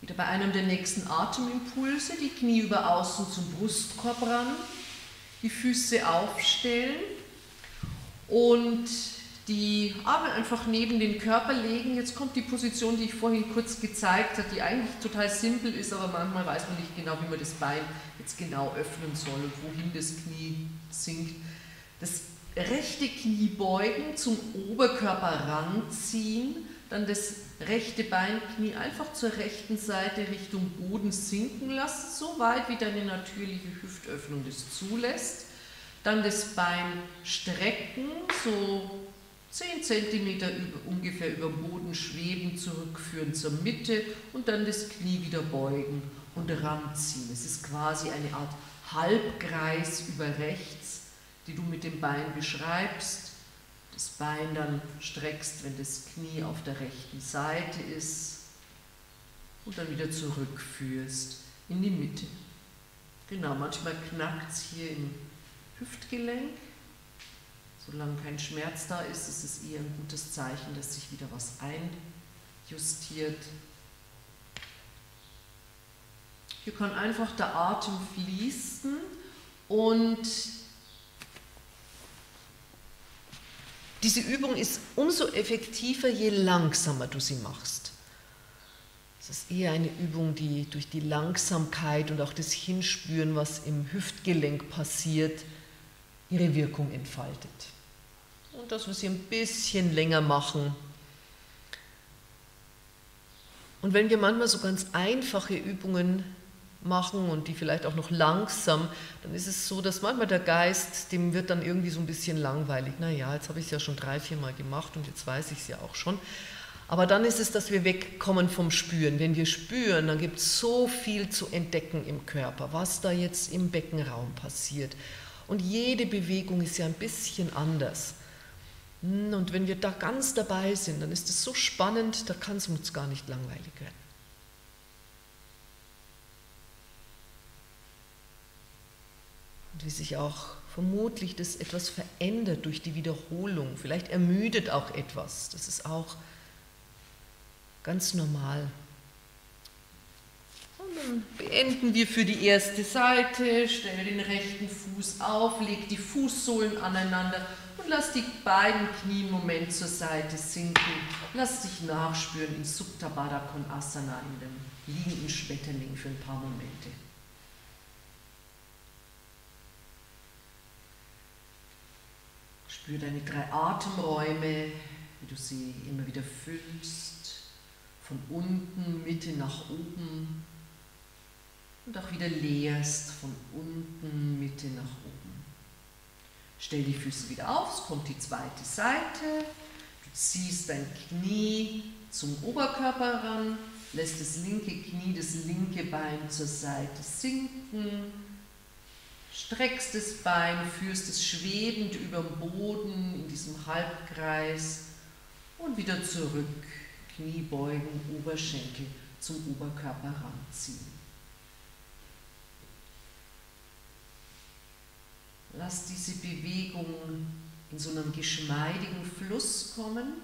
Wieder bei einem der nächsten Atemimpulse die Knie über außen zum Brustkorb ran, die Füße aufstellen und die Arme einfach neben den Körper legen. Jetzt kommt die Position, die ich vorhin kurz gezeigt habe, die eigentlich total simpel ist, aber manchmal weiß man nicht genau, wie man das Bein jetzt genau öffnen soll und wohin das Knie sinkt. Das rechte Knie beugen, zum Oberkörper ranziehen, dann das rechte Beinknie einfach zur rechten Seite Richtung Boden sinken lassen, so weit wie deine natürliche Hüftöffnung das zulässt. Dann das Bein strecken, so 10 cm ungefähr über dem Boden schweben, zurückführen zur Mitte und dann das Knie wieder beugen und ranziehen. Es ist quasi eine Art Halbkreis über rechts, die du mit dem Bein beschreibst. Das Bein dann streckst, wenn das Knie auf der rechten Seite ist und dann wieder zurückführst in die Mitte. Genau, manchmal knackt es hier im Hüftgelenk Solange kein Schmerz da ist, ist es eher ein gutes Zeichen, dass sich wieder was einjustiert. Hier kann einfach der Atem fließen und diese Übung ist umso effektiver, je langsamer du sie machst. Es ist eher eine Übung, die durch die Langsamkeit und auch das Hinspüren, was im Hüftgelenk passiert, ihre Wirkung entfaltet und dass wir sie ein bisschen länger machen. Und wenn wir manchmal so ganz einfache Übungen machen und die vielleicht auch noch langsam, dann ist es so, dass manchmal der Geist, dem wird dann irgendwie so ein bisschen langweilig. Naja, jetzt habe ich es ja schon drei, vier Mal gemacht und jetzt weiß ich es ja auch schon. Aber dann ist es, dass wir wegkommen vom Spüren. Wenn wir spüren, dann gibt es so viel zu entdecken im Körper, was da jetzt im Beckenraum passiert. Und jede Bewegung ist ja ein bisschen anders. Hm, und wenn wir da ganz dabei sind, dann ist es so spannend, da kann es uns gar nicht langweilig werden. Und wie sich auch vermutlich das etwas verändert durch die Wiederholung. Vielleicht ermüdet auch etwas. Das ist auch ganz normal. Und dann beenden wir für die erste Seite, stell den rechten Fuß auf, leg die Fußsohlen aneinander lass die beiden Knie im Moment zur Seite sinken. Lass dich nachspüren in Supta Baddha Konasana, in dem liegenden Schmetterling für ein paar Momente. Spür deine drei Atemräume, wie du sie immer wieder füllst, von unten, Mitte nach oben und auch wieder leerst, von unten, Mitte nach oben. Stell die Füße wieder auf, es kommt die zweite Seite. Du ziehst dein Knie zum Oberkörper ran, lässt das linke Knie, das linke Bein zur Seite sinken, streckst das Bein, führst es schwebend über den Boden in diesem Halbkreis und wieder zurück. Knie beugen, Oberschenkel zum Oberkörper ranziehen. Lass diese Bewegung in so einem geschmeidigen Fluss kommen.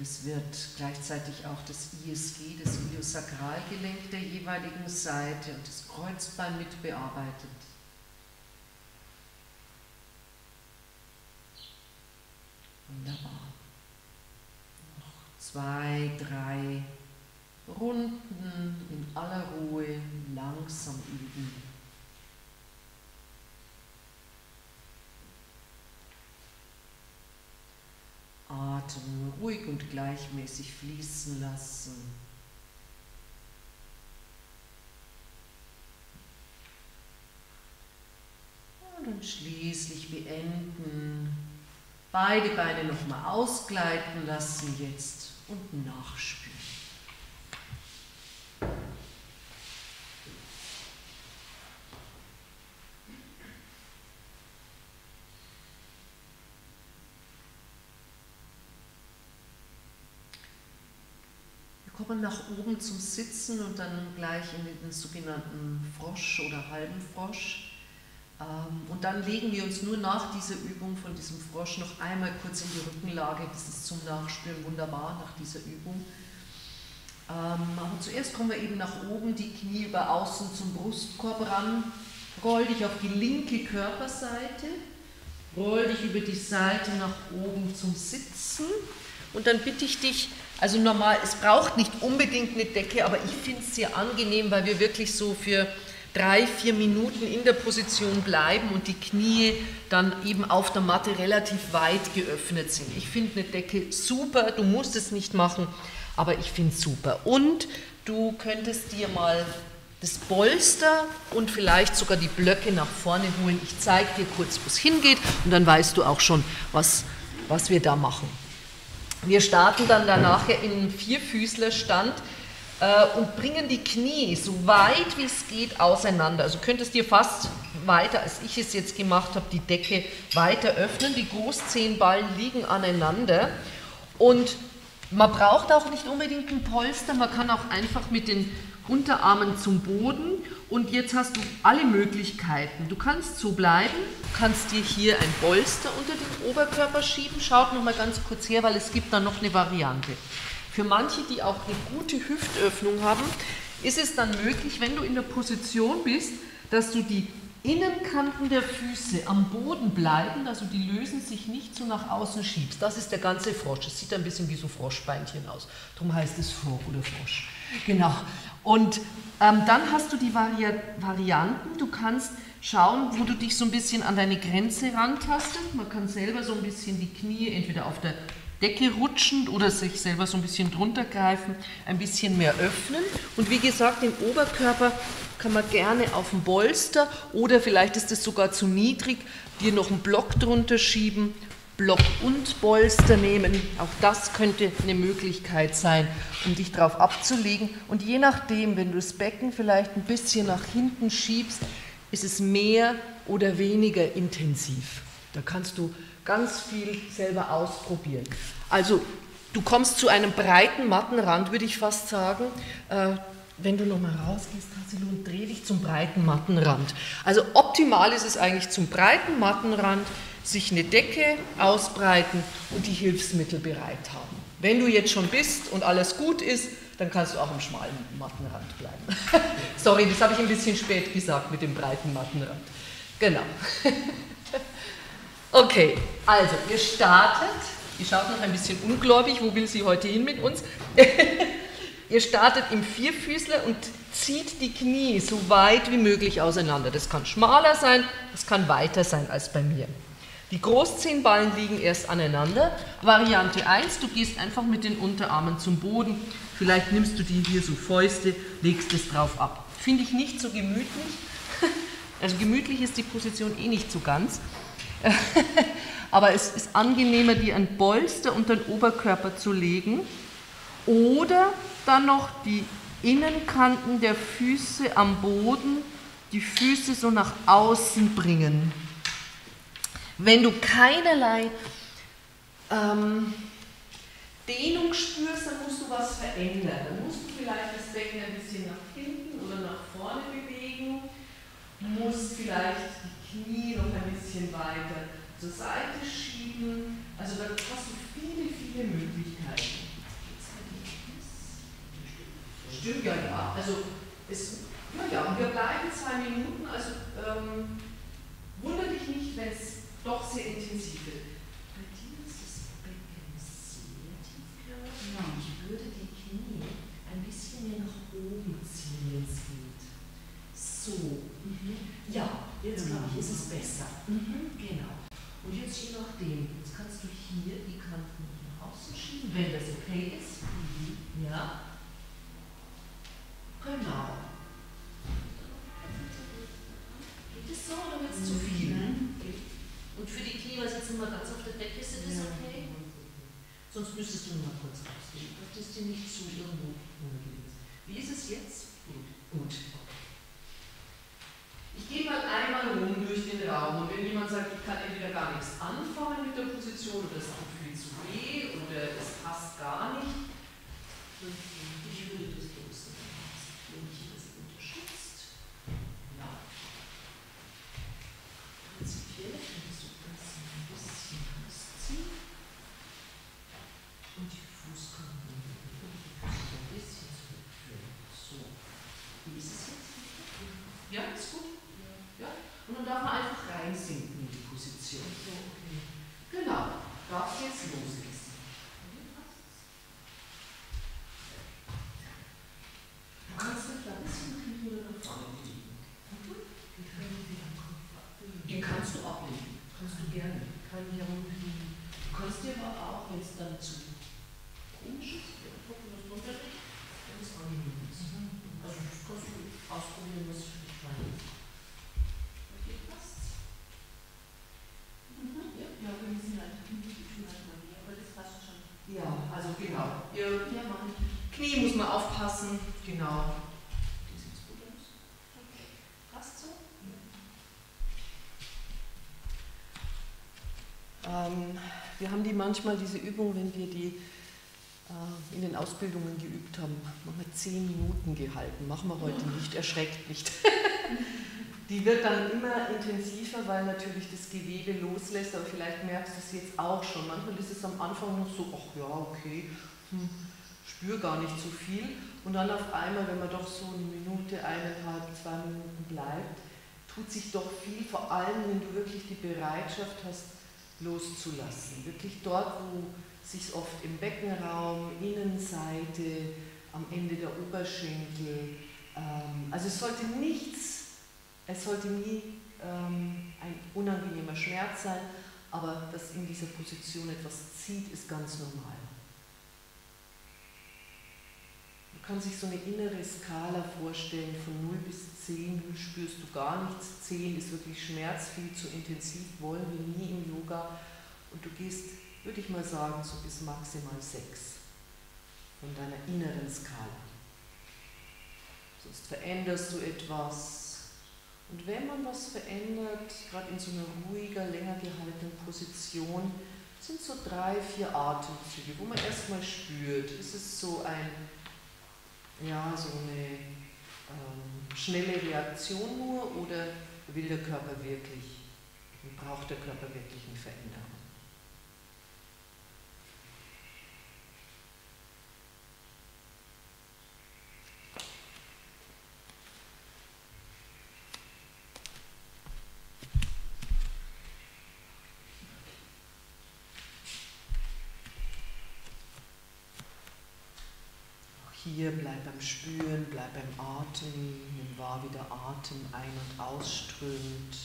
Es wird gleichzeitig auch das ISG, das Iliosakralgelenk der jeweiligen Seite und das Kreuzbein mit Wunderbar. Noch zwei, drei Runden in aller Ruhe langsam üben. Atem ruhig und gleichmäßig fließen lassen. Und schließlich beenden. Beide Beine nochmal ausgleiten lassen jetzt und nachspüren. Wir kommen nach oben zum Sitzen und dann gleich in den sogenannten Frosch oder halben Frosch. Ähm, und dann legen wir uns nur nach dieser Übung von diesem Frosch noch einmal kurz in die Rückenlage. Das ist zum Nachspüren wunderbar nach dieser Übung. Ähm, aber zuerst kommen wir eben nach oben, die Knie über außen zum Brustkorb ran. Roll dich auf die linke Körperseite. Roll dich über die Seite nach oben zum Sitzen. Und dann bitte ich dich, also normal, es braucht nicht unbedingt eine Decke, aber ich finde es sehr angenehm, weil wir wirklich so für drei, vier Minuten in der Position bleiben und die Knie dann eben auf der Matte relativ weit geöffnet sind. Ich finde eine Decke super, du musst es nicht machen, aber ich finde es super. Und du könntest dir mal das Bolster und vielleicht sogar die Blöcke nach vorne holen. Ich zeige dir kurz, wo es hingeht und dann weißt du auch schon, was, was wir da machen. Wir starten dann danach in einen Vierfüßlerstand äh, und bringen die Knie so weit wie es geht auseinander. Also könntest dir fast weiter, als ich es jetzt gemacht habe, die Decke weiter öffnen. Die Großzehenballen liegen aneinander und man braucht auch nicht unbedingt ein Polster, man kann auch einfach mit den Unterarmen zum Boden und jetzt hast du alle Möglichkeiten. Du kannst so bleiben, kannst dir hier ein Bolster unter den Oberkörper schieben. Schaut noch mal ganz kurz her, weil es gibt da noch eine Variante. Für manche, die auch eine gute Hüftöffnung haben, ist es dann möglich, wenn du in der Position bist, dass du die Innenkanten der Füße am Boden bleiben, also die lösen sich nicht so nach außen schiebst. Das ist der ganze Frosch. Es sieht ein bisschen wie so Froschbeinchen aus. Darum heißt es Frog oder Frosch. Genau. Und ähm, dann hast du die Vari Varianten. Du kannst schauen, wo du dich so ein bisschen an deine Grenze rantastest. Man kann selber so ein bisschen die Knie entweder auf der Decke rutschend oder sich selber so ein bisschen drunter greifen, ein bisschen mehr öffnen. Und wie gesagt, den Oberkörper kann man gerne auf dem Bolster oder vielleicht ist es sogar zu niedrig, dir noch einen Block drunter schieben, Block und Bolster nehmen. Auch das könnte eine Möglichkeit sein, um dich darauf abzulegen. Und je nachdem, wenn du das Becken vielleicht ein bisschen nach hinten schiebst, ist es mehr oder weniger intensiv. Da kannst du ganz viel selber ausprobieren. Also du kommst zu einem breiten Mattenrand, würde ich fast sagen. Äh, wenn du nochmal rausgehst, und dreh dich zum breiten Mattenrand. Also optimal ist es eigentlich zum breiten Mattenrand, sich eine Decke ausbreiten und die Hilfsmittel bereit haben. Wenn du jetzt schon bist und alles gut ist, dann kannst du auch im schmalen Mattenrand bleiben. <laughs> Sorry, das habe ich ein bisschen spät gesagt mit dem breiten Mattenrand. Genau. <laughs> Okay, also ihr startet. Ihr schaut noch ein bisschen ungläubig, wo will sie heute hin mit uns? <laughs> ihr startet im Vierfüßler und zieht die Knie so weit wie möglich auseinander. Das kann schmaler sein, das kann weiter sein als bei mir. Die Großzehenballen liegen erst aneinander. Variante 1, du gehst einfach mit den Unterarmen zum Boden. Vielleicht nimmst du die hier so Fäuste, legst es drauf ab. Finde ich nicht so gemütlich. <laughs> Also gemütlich ist die Position eh nicht so ganz. <laughs> Aber es ist angenehmer, die ein Bolster unter den Oberkörper zu legen oder dann noch die Innenkanten der Füße am Boden, die Füße so nach außen bringen. Wenn du keinerlei ähm, Dehnung spürst, dann musst du was verändern. Dann musst du vielleicht das Becken ein bisschen nach hinten oder nach vorne bewegen. Musst vielleicht Knie noch ein bisschen weiter zur Seite schieben. Also da hast du viele, viele Möglichkeiten. Stimmt, ja, ja. Also es, ja, ja, wir bleiben zwei Minuten, also ähm, wundere dich nicht, wenn es doch sehr intensiv wird. Bei dir ist das Becken sehr tief, glaube ich. Ja. Ich würde die Knie ein bisschen mehr nach oben ziehen, wenn es geht. So. Mhm. Ja, Jetzt glaube ich, ist es besser. Mhm. Genau. Und jetzt je nachdem, jetzt kannst du hier die Kanten nach außen schieben, wenn das okay ist. Mhm. Ja. Genau. Geht es so oder wird es zu viel? Mhm. Und für die Knie, was jetzt immer ganz auf der Decke ist, ist das okay? Sonst müsstest du nur mal kurz rausgehen. Dürftest dir nicht zu irgendwo Wie ist es jetzt? Gut. Gut. Gehe mal einmal rum durch den Raum und wenn jemand sagt, ich kann entweder gar nichts anfangen mit der Position oder es tut viel zu weh oder es passt gar nicht, Ich würde das bloß wenn ich das unterstützt. ja, Prinzipiell könntest du das ein bisschen rausziehen und die Fußknochen und die Füße ein bisschen zurückführen. So. Wie ist es jetzt? ja, ist gut. Ja. Und dann darf man einfach reinsinken in die Position. So, okay. Genau, darfst jetzt loslassen. Du kannst dich ein bisschen nach hinten oder nach vorne bewegen. Wir können wieder am Kopf ablegen. Den kannst du ablegen. Kannst du gerne. Kann ich herumfliegen. Du kannst dir aber auch, wenn es dann zu komisch ist, wenn du das runterlegt, wenn es angenehm ist. Also das kannst du ausprobieren, was für dich fein ist. Okay, passt's? Mhm. Ja. Ja, wir müssen halt die Tür halt mal näher, aber das passt schon. Ja, also genau. Ihr Ja, mach ich. Knie muss man aufpassen. Genau. Die sieht gut aus. Okay. Passt so? Ähm, wir haben die manchmal, diese Übung, wenn wir die in den Ausbildungen geübt haben, haben wir zehn Minuten gehalten. Machen wir heute nicht, erschreckt nicht. <laughs> die wird dann immer intensiver, weil natürlich das Gewebe loslässt, aber vielleicht merkst du es jetzt auch schon. Manchmal ist es am Anfang noch so, ach ja, okay, hm, spür gar nicht so viel. Und dann auf einmal, wenn man doch so eine Minute, eineinhalb, zwei Minuten bleibt, tut sich doch viel, vor allem wenn du wirklich die Bereitschaft hast, loszulassen. Wirklich dort, wo sich oft im Beckenraum, Innenseite, am Ende der Oberschenkel, ähm, also es sollte nichts, es sollte nie ähm, ein unangenehmer Schmerz sein, aber dass in dieser Position etwas zieht, ist ganz normal. Man kann sich so eine innere Skala vorstellen, von 0 bis 10, 0 spürst du gar nichts, 10 ist wirklich Schmerz, viel zu intensiv, wollen wir nie im Yoga. Und du gehst, würde ich mal sagen, so bis maximal 6 von deiner inneren Skala. Sonst veränderst du etwas. Und wenn man was verändert, gerade in so einer ruhiger, länger gehaltenen Position, sind so drei, vier Atemzüge, wo man erstmal spürt, ist es so ein ja, so eine ähm, schnelle Reaktion nur oder will der Körper wirklich, braucht der Körper wirklich eine Veränderung? Hier bleib beim Spüren, bleib beim Atem, nimm wahr, wie der Atem ein- und ausströmt.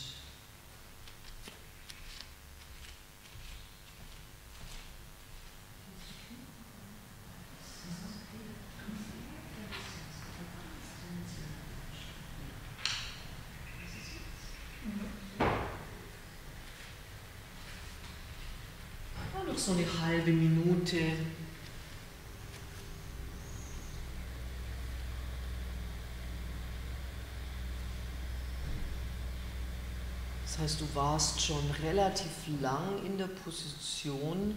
Noch so eine halbe Minute. Das heißt, du warst schon relativ lang in der Position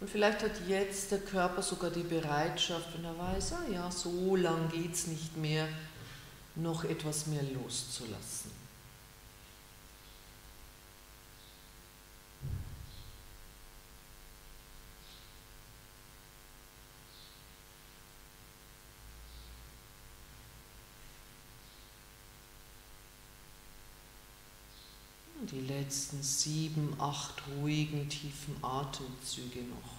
und vielleicht hat jetzt der Körper sogar die Bereitschaft, wenn er weiß, ah ja, so lang geht es nicht mehr, noch etwas mehr loszulassen. Die letzten sieben, acht ruhigen, tiefen Atemzüge noch.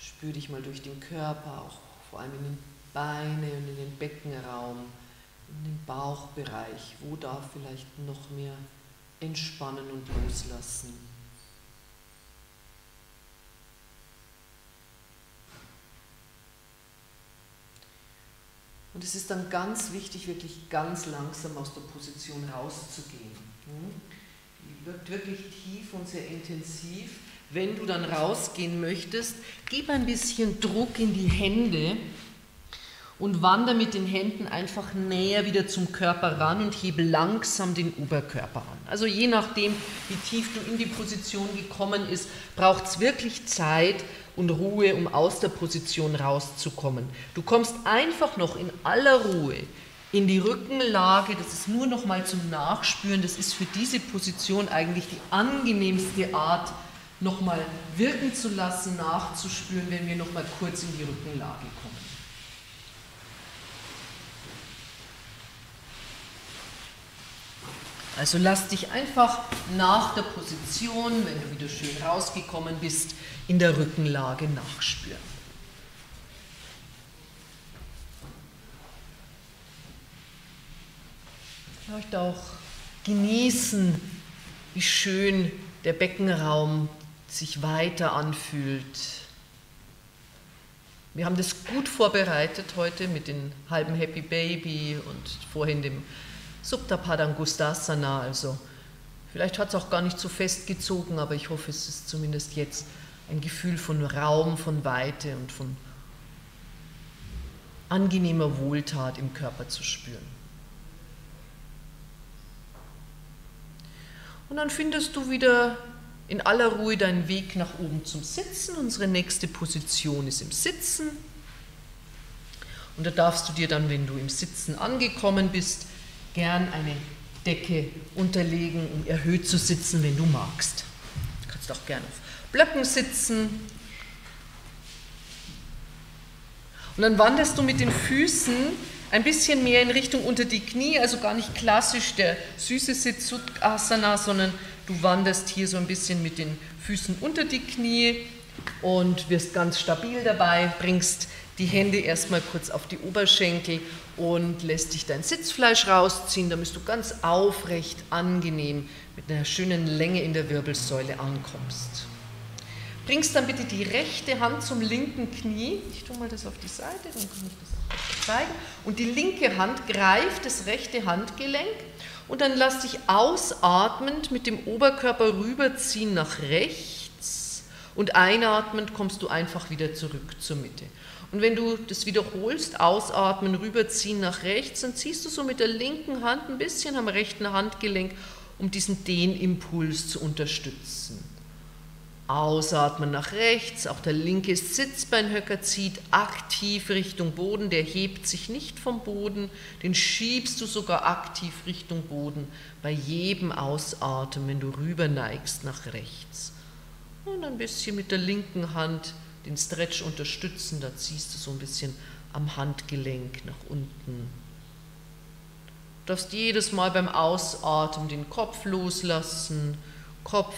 Spür dich mal durch den Körper, auch vor allem in den Beinen und in den Beckenraum, in den Bauchbereich. Wo darf vielleicht noch mehr entspannen und loslassen? Und es ist dann ganz wichtig, wirklich ganz langsam aus der Position rauszugehen. Hm? Die wirkt wirklich tief und sehr intensiv. Wenn du dann rausgehen möchtest, gib ein bisschen Druck in die Hände und wander mit den Händen einfach näher wieder zum Körper ran und hebe langsam den Oberkörper an. Also je nachdem, wie tief du in die Position gekommen bist, braucht es wirklich Zeit und Ruhe, um aus der Position rauszukommen. Du kommst einfach noch in aller Ruhe in die Rückenlage, das ist nur noch mal zum Nachspüren, das ist für diese Position eigentlich die angenehmste Art, noch mal wirken zu lassen, nachzuspüren, wenn wir noch mal kurz in die Rückenlage kommen. Also lass dich einfach nach der Position, wenn du wieder schön rausgekommen bist, in der Rückenlage nachspüren. Vielleicht auch genießen, wie schön der Beckenraum sich weiter anfühlt. Wir haben das gut vorbereitet heute mit dem halben Happy Baby und vorhin dem Supta Padangustasana, also vielleicht hat es auch gar nicht so festgezogen, aber ich hoffe, es ist zumindest jetzt ein Gefühl von Raum, von Weite und von angenehmer Wohltat im Körper zu spüren. Und dann findest du wieder in aller Ruhe deinen Weg nach oben zum Sitzen. Unsere nächste Position ist im Sitzen. Und da darfst du dir dann, wenn du im Sitzen angekommen bist, gern eine Decke unterlegen, um erhöht zu sitzen, wenn du magst. Du kannst auch gern auf Blöcken sitzen. Und dann wanderst du mit den Füßen ein bisschen mehr in Richtung unter die Knie, also gar nicht klassisch der süße Sitz Sukhasana, sondern du wanderst hier so ein bisschen mit den Füßen unter die Knie und wirst ganz stabil dabei, bringst die Hände erstmal kurz auf die Oberschenkel und lässt dich dein Sitzfleisch rausziehen, damit du ganz aufrecht, angenehm mit einer schönen Länge in der Wirbelsäule ankommst. Bringst dann bitte die rechte Hand zum linken Knie. Ich tue mal das auf die Seite, dann kann ich das zeigen. Und die linke Hand greift das rechte Handgelenk und dann lass dich ausatmend mit dem Oberkörper rüberziehen nach rechts und einatmend kommst du einfach wieder zurück zur Mitte. Und wenn du das wiederholst, ausatmen, rüberziehen nach rechts, dann ziehst du so mit der linken Hand ein bisschen am rechten Handgelenk, um diesen Dehnimpuls zu unterstützen. Ausatmen nach rechts, auch der linke Sitzbeinhöcker zieht aktiv Richtung Boden, der hebt sich nicht vom Boden, den schiebst du sogar aktiv Richtung Boden bei jedem Ausatmen, wenn du rüber neigst nach rechts. Und ein bisschen mit der linken Hand den Stretch unterstützen, da ziehst du so ein bisschen am Handgelenk nach unten. Du darfst jedes Mal beim Ausatmen den Kopf loslassen, Kopf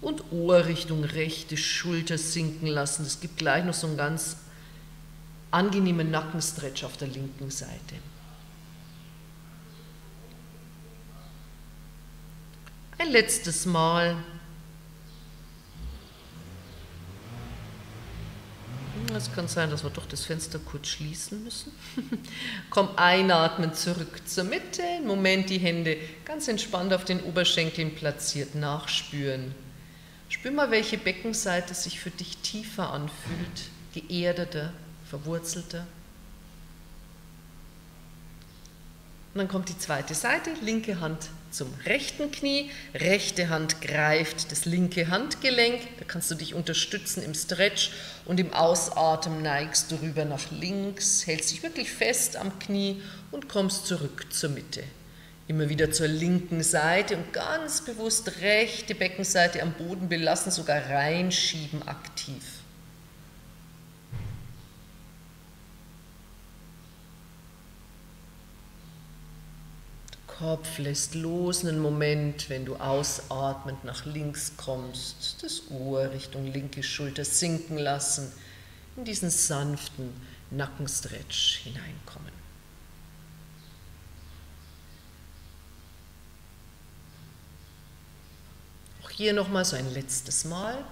und Ohr Richtung rechte Schulter sinken lassen. Es gibt gleich noch so einen ganz angenehmen Nackenstretch auf der linken Seite. Ein letztes Mal Es kann sein, dass wir doch das Fenster kurz schließen müssen. <laughs> Komm einatmen zurück zur Mitte. Im Moment die Hände ganz entspannt auf den Oberschenkeln platziert nachspüren. Spür mal, welche Beckenseite sich für dich tiefer anfühlt, geerdeter, verwurzelter. Und dann kommt die zweite Seite, linke Hand zum rechten Knie, rechte Hand greift das linke Handgelenk, da kannst du dich unterstützen im Stretch und im Ausatmen neigst du rüber nach links, hältst dich wirklich fest am Knie und kommst zurück zur Mitte. Immer wieder zur linken Seite und ganz bewusst rechte Beckenseite am Boden belassen, sogar reinschieben aktiv. Kopf lässt los einen Moment, wenn du ausatmend nach links kommst, das Ohr Richtung linke Schulter sinken lassen, in diesen sanften Nackenstretch hineinkommen. Auch hier nochmal so ein letztes Mal.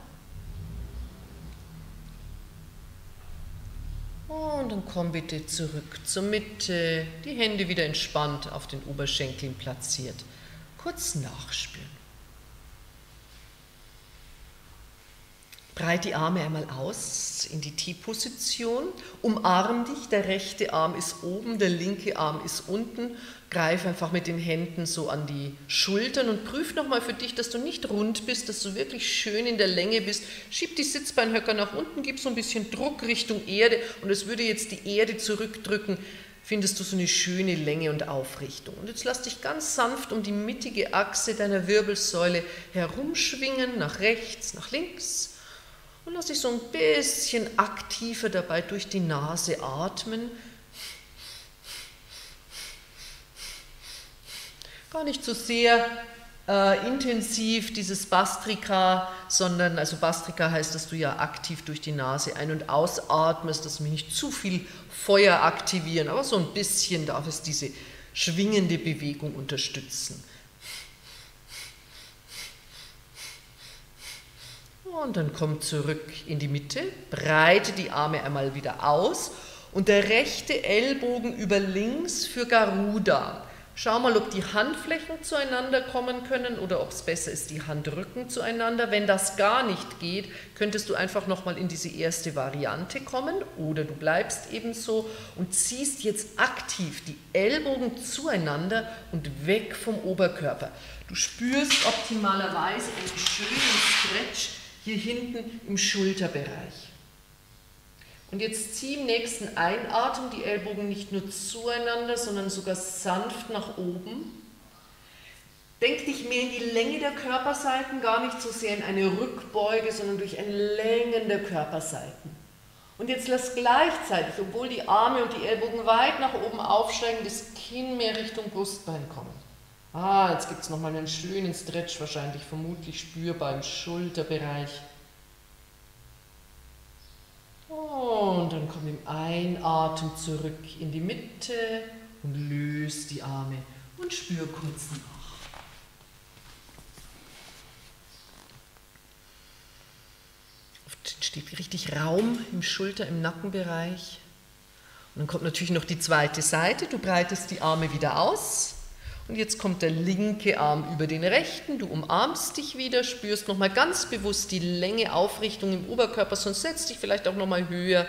Und dann komm bitte zurück zur Mitte, die Hände wieder entspannt auf den Oberschenkeln platziert. Kurz nachspüren. Breit die Arme einmal aus in die T-Position. Umarm dich, der rechte Arm ist oben, der linke Arm ist unten. Greif einfach mit den Händen so an die Schultern und prüf nochmal für dich, dass du nicht rund bist, dass du wirklich schön in der Länge bist. Schieb die Sitzbeinhöcker nach unten, gib so ein bisschen Druck Richtung Erde und es würde jetzt die Erde zurückdrücken. Findest du so eine schöne Länge und Aufrichtung. Und jetzt lass dich ganz sanft um die mittige Achse deiner Wirbelsäule herumschwingen, nach rechts, nach links und lass dich so ein bisschen aktiver dabei durch die Nase atmen. Gar nicht so sehr äh, intensiv dieses Bastrika, sondern, also Bastrika heißt, dass du ja aktiv durch die Nase ein- und ausatmest, dass wir nicht zu viel Feuer aktivieren, aber so ein bisschen darf es diese schwingende Bewegung unterstützen. Und dann komm zurück in die Mitte, breite die Arme einmal wieder aus und der rechte Ellbogen über links für Garuda. Schau mal, ob die Handflächen zueinander kommen können oder ob es besser ist, die Handrücken zueinander. Wenn das gar nicht geht, könntest du einfach nochmal in diese erste Variante kommen oder du bleibst ebenso und ziehst jetzt aktiv die Ellbogen zueinander und weg vom Oberkörper. Du spürst optimalerweise einen schönen Stretch hier hinten im Schulterbereich. Und jetzt zieh im nächsten Einatmen die Ellbogen nicht nur zueinander, sondern sogar sanft nach oben. Denk dich mehr in die Länge der Körperseiten, gar nicht so sehr in eine Rückbeuge, sondern durch ein Längen der Körperseiten. Und jetzt lass gleichzeitig, obwohl die Arme und die Ellbogen weit nach oben aufsteigen, das Kinn mehr Richtung Brustbein kommen. Ah, jetzt gibt es nochmal einen schönen Stretch, wahrscheinlich vermutlich spürbar im Schulterbereich. Und dann komm im Einatmen zurück in die Mitte und löst die Arme und spür kurz nach. Oft entsteht richtig Raum im Schulter-, im Nackenbereich. Und dann kommt natürlich noch die zweite Seite. Du breitest die Arme wieder aus und jetzt kommt der linke Arm über den rechten, du umarmst dich wieder, spürst nochmal ganz bewusst die Länge, Aufrichtung im Oberkörper, sonst setzt dich vielleicht auch nochmal höher.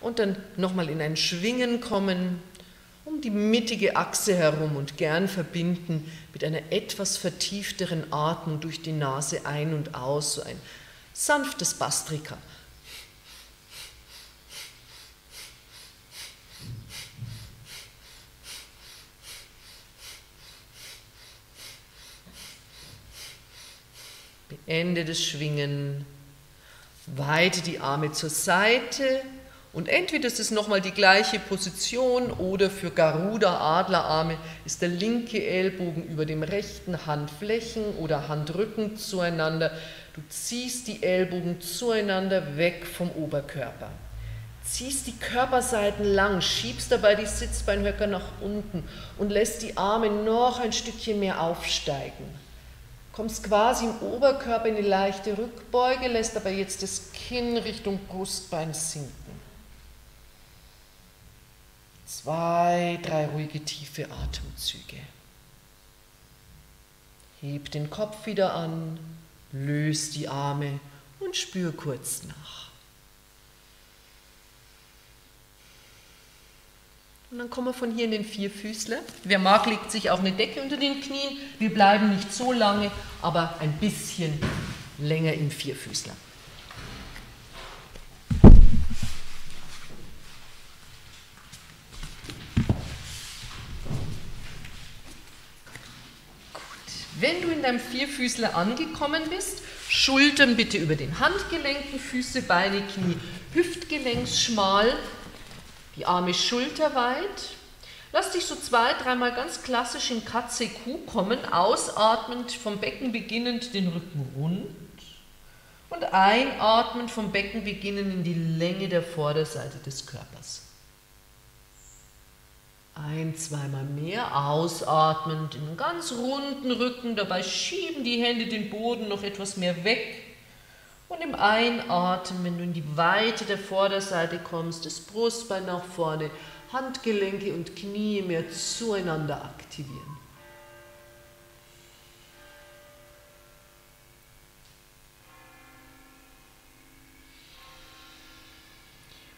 Und dann nochmal in ein Schwingen kommen, um die mittige Achse herum und gern verbinden mit einer etwas vertiefteren Atmung durch die Nase ein und aus, so ein sanftes Bastrika. Ende des Schwingen. Weite die Arme zur Seite und entweder ist es nochmal die gleiche Position oder für Garuda Adlerarme ist der linke Ellbogen über dem rechten Handflächen oder Handrücken zueinander. Du ziehst die Ellbogen zueinander weg vom Oberkörper. Ziehst die Körperseiten lang, schiebst dabei die Sitzbeinhöcker nach unten und lässt die Arme noch ein Stückchen mehr aufsteigen kommst quasi im Oberkörper in eine leichte Rückbeuge, lässt aber jetzt das Kinn Richtung Brustbein sinken. Zwei, drei ruhige, tiefe Atemzüge. Heb den Kopf wieder an, löst die Arme und spür kurz nach. Und dann kommen wir von hier in den Vierfüßler. Wer mag, legt sich auch eine Decke unter den Knien. Wir bleiben nicht so lange, aber ein bisschen länger im Vierfüßler. Wenn du in deinem Vierfüßler angekommen bist, Schultern bitte über den Handgelenken, Füße, Beine, Knie, Hüftgelenks schmal, die Arme schulterweit. Lass dich so zwei, dreimal ganz klassisch in Kuh kommen, ausatmend vom Becken beginnend den Rücken rund und einatmend vom Becken beginnend in die Länge der Vorderseite des Körpers. Ein, zweimal mehr, ausatmend in einen ganz runden Rücken, dabei schieben die Hände den Boden noch etwas mehr weg Und im Einatmen, wenn du in die Weite der Vorderseite kommst, das Brustbein nach vorne, Handgelenke und Knie mehr zueinander aktivieren.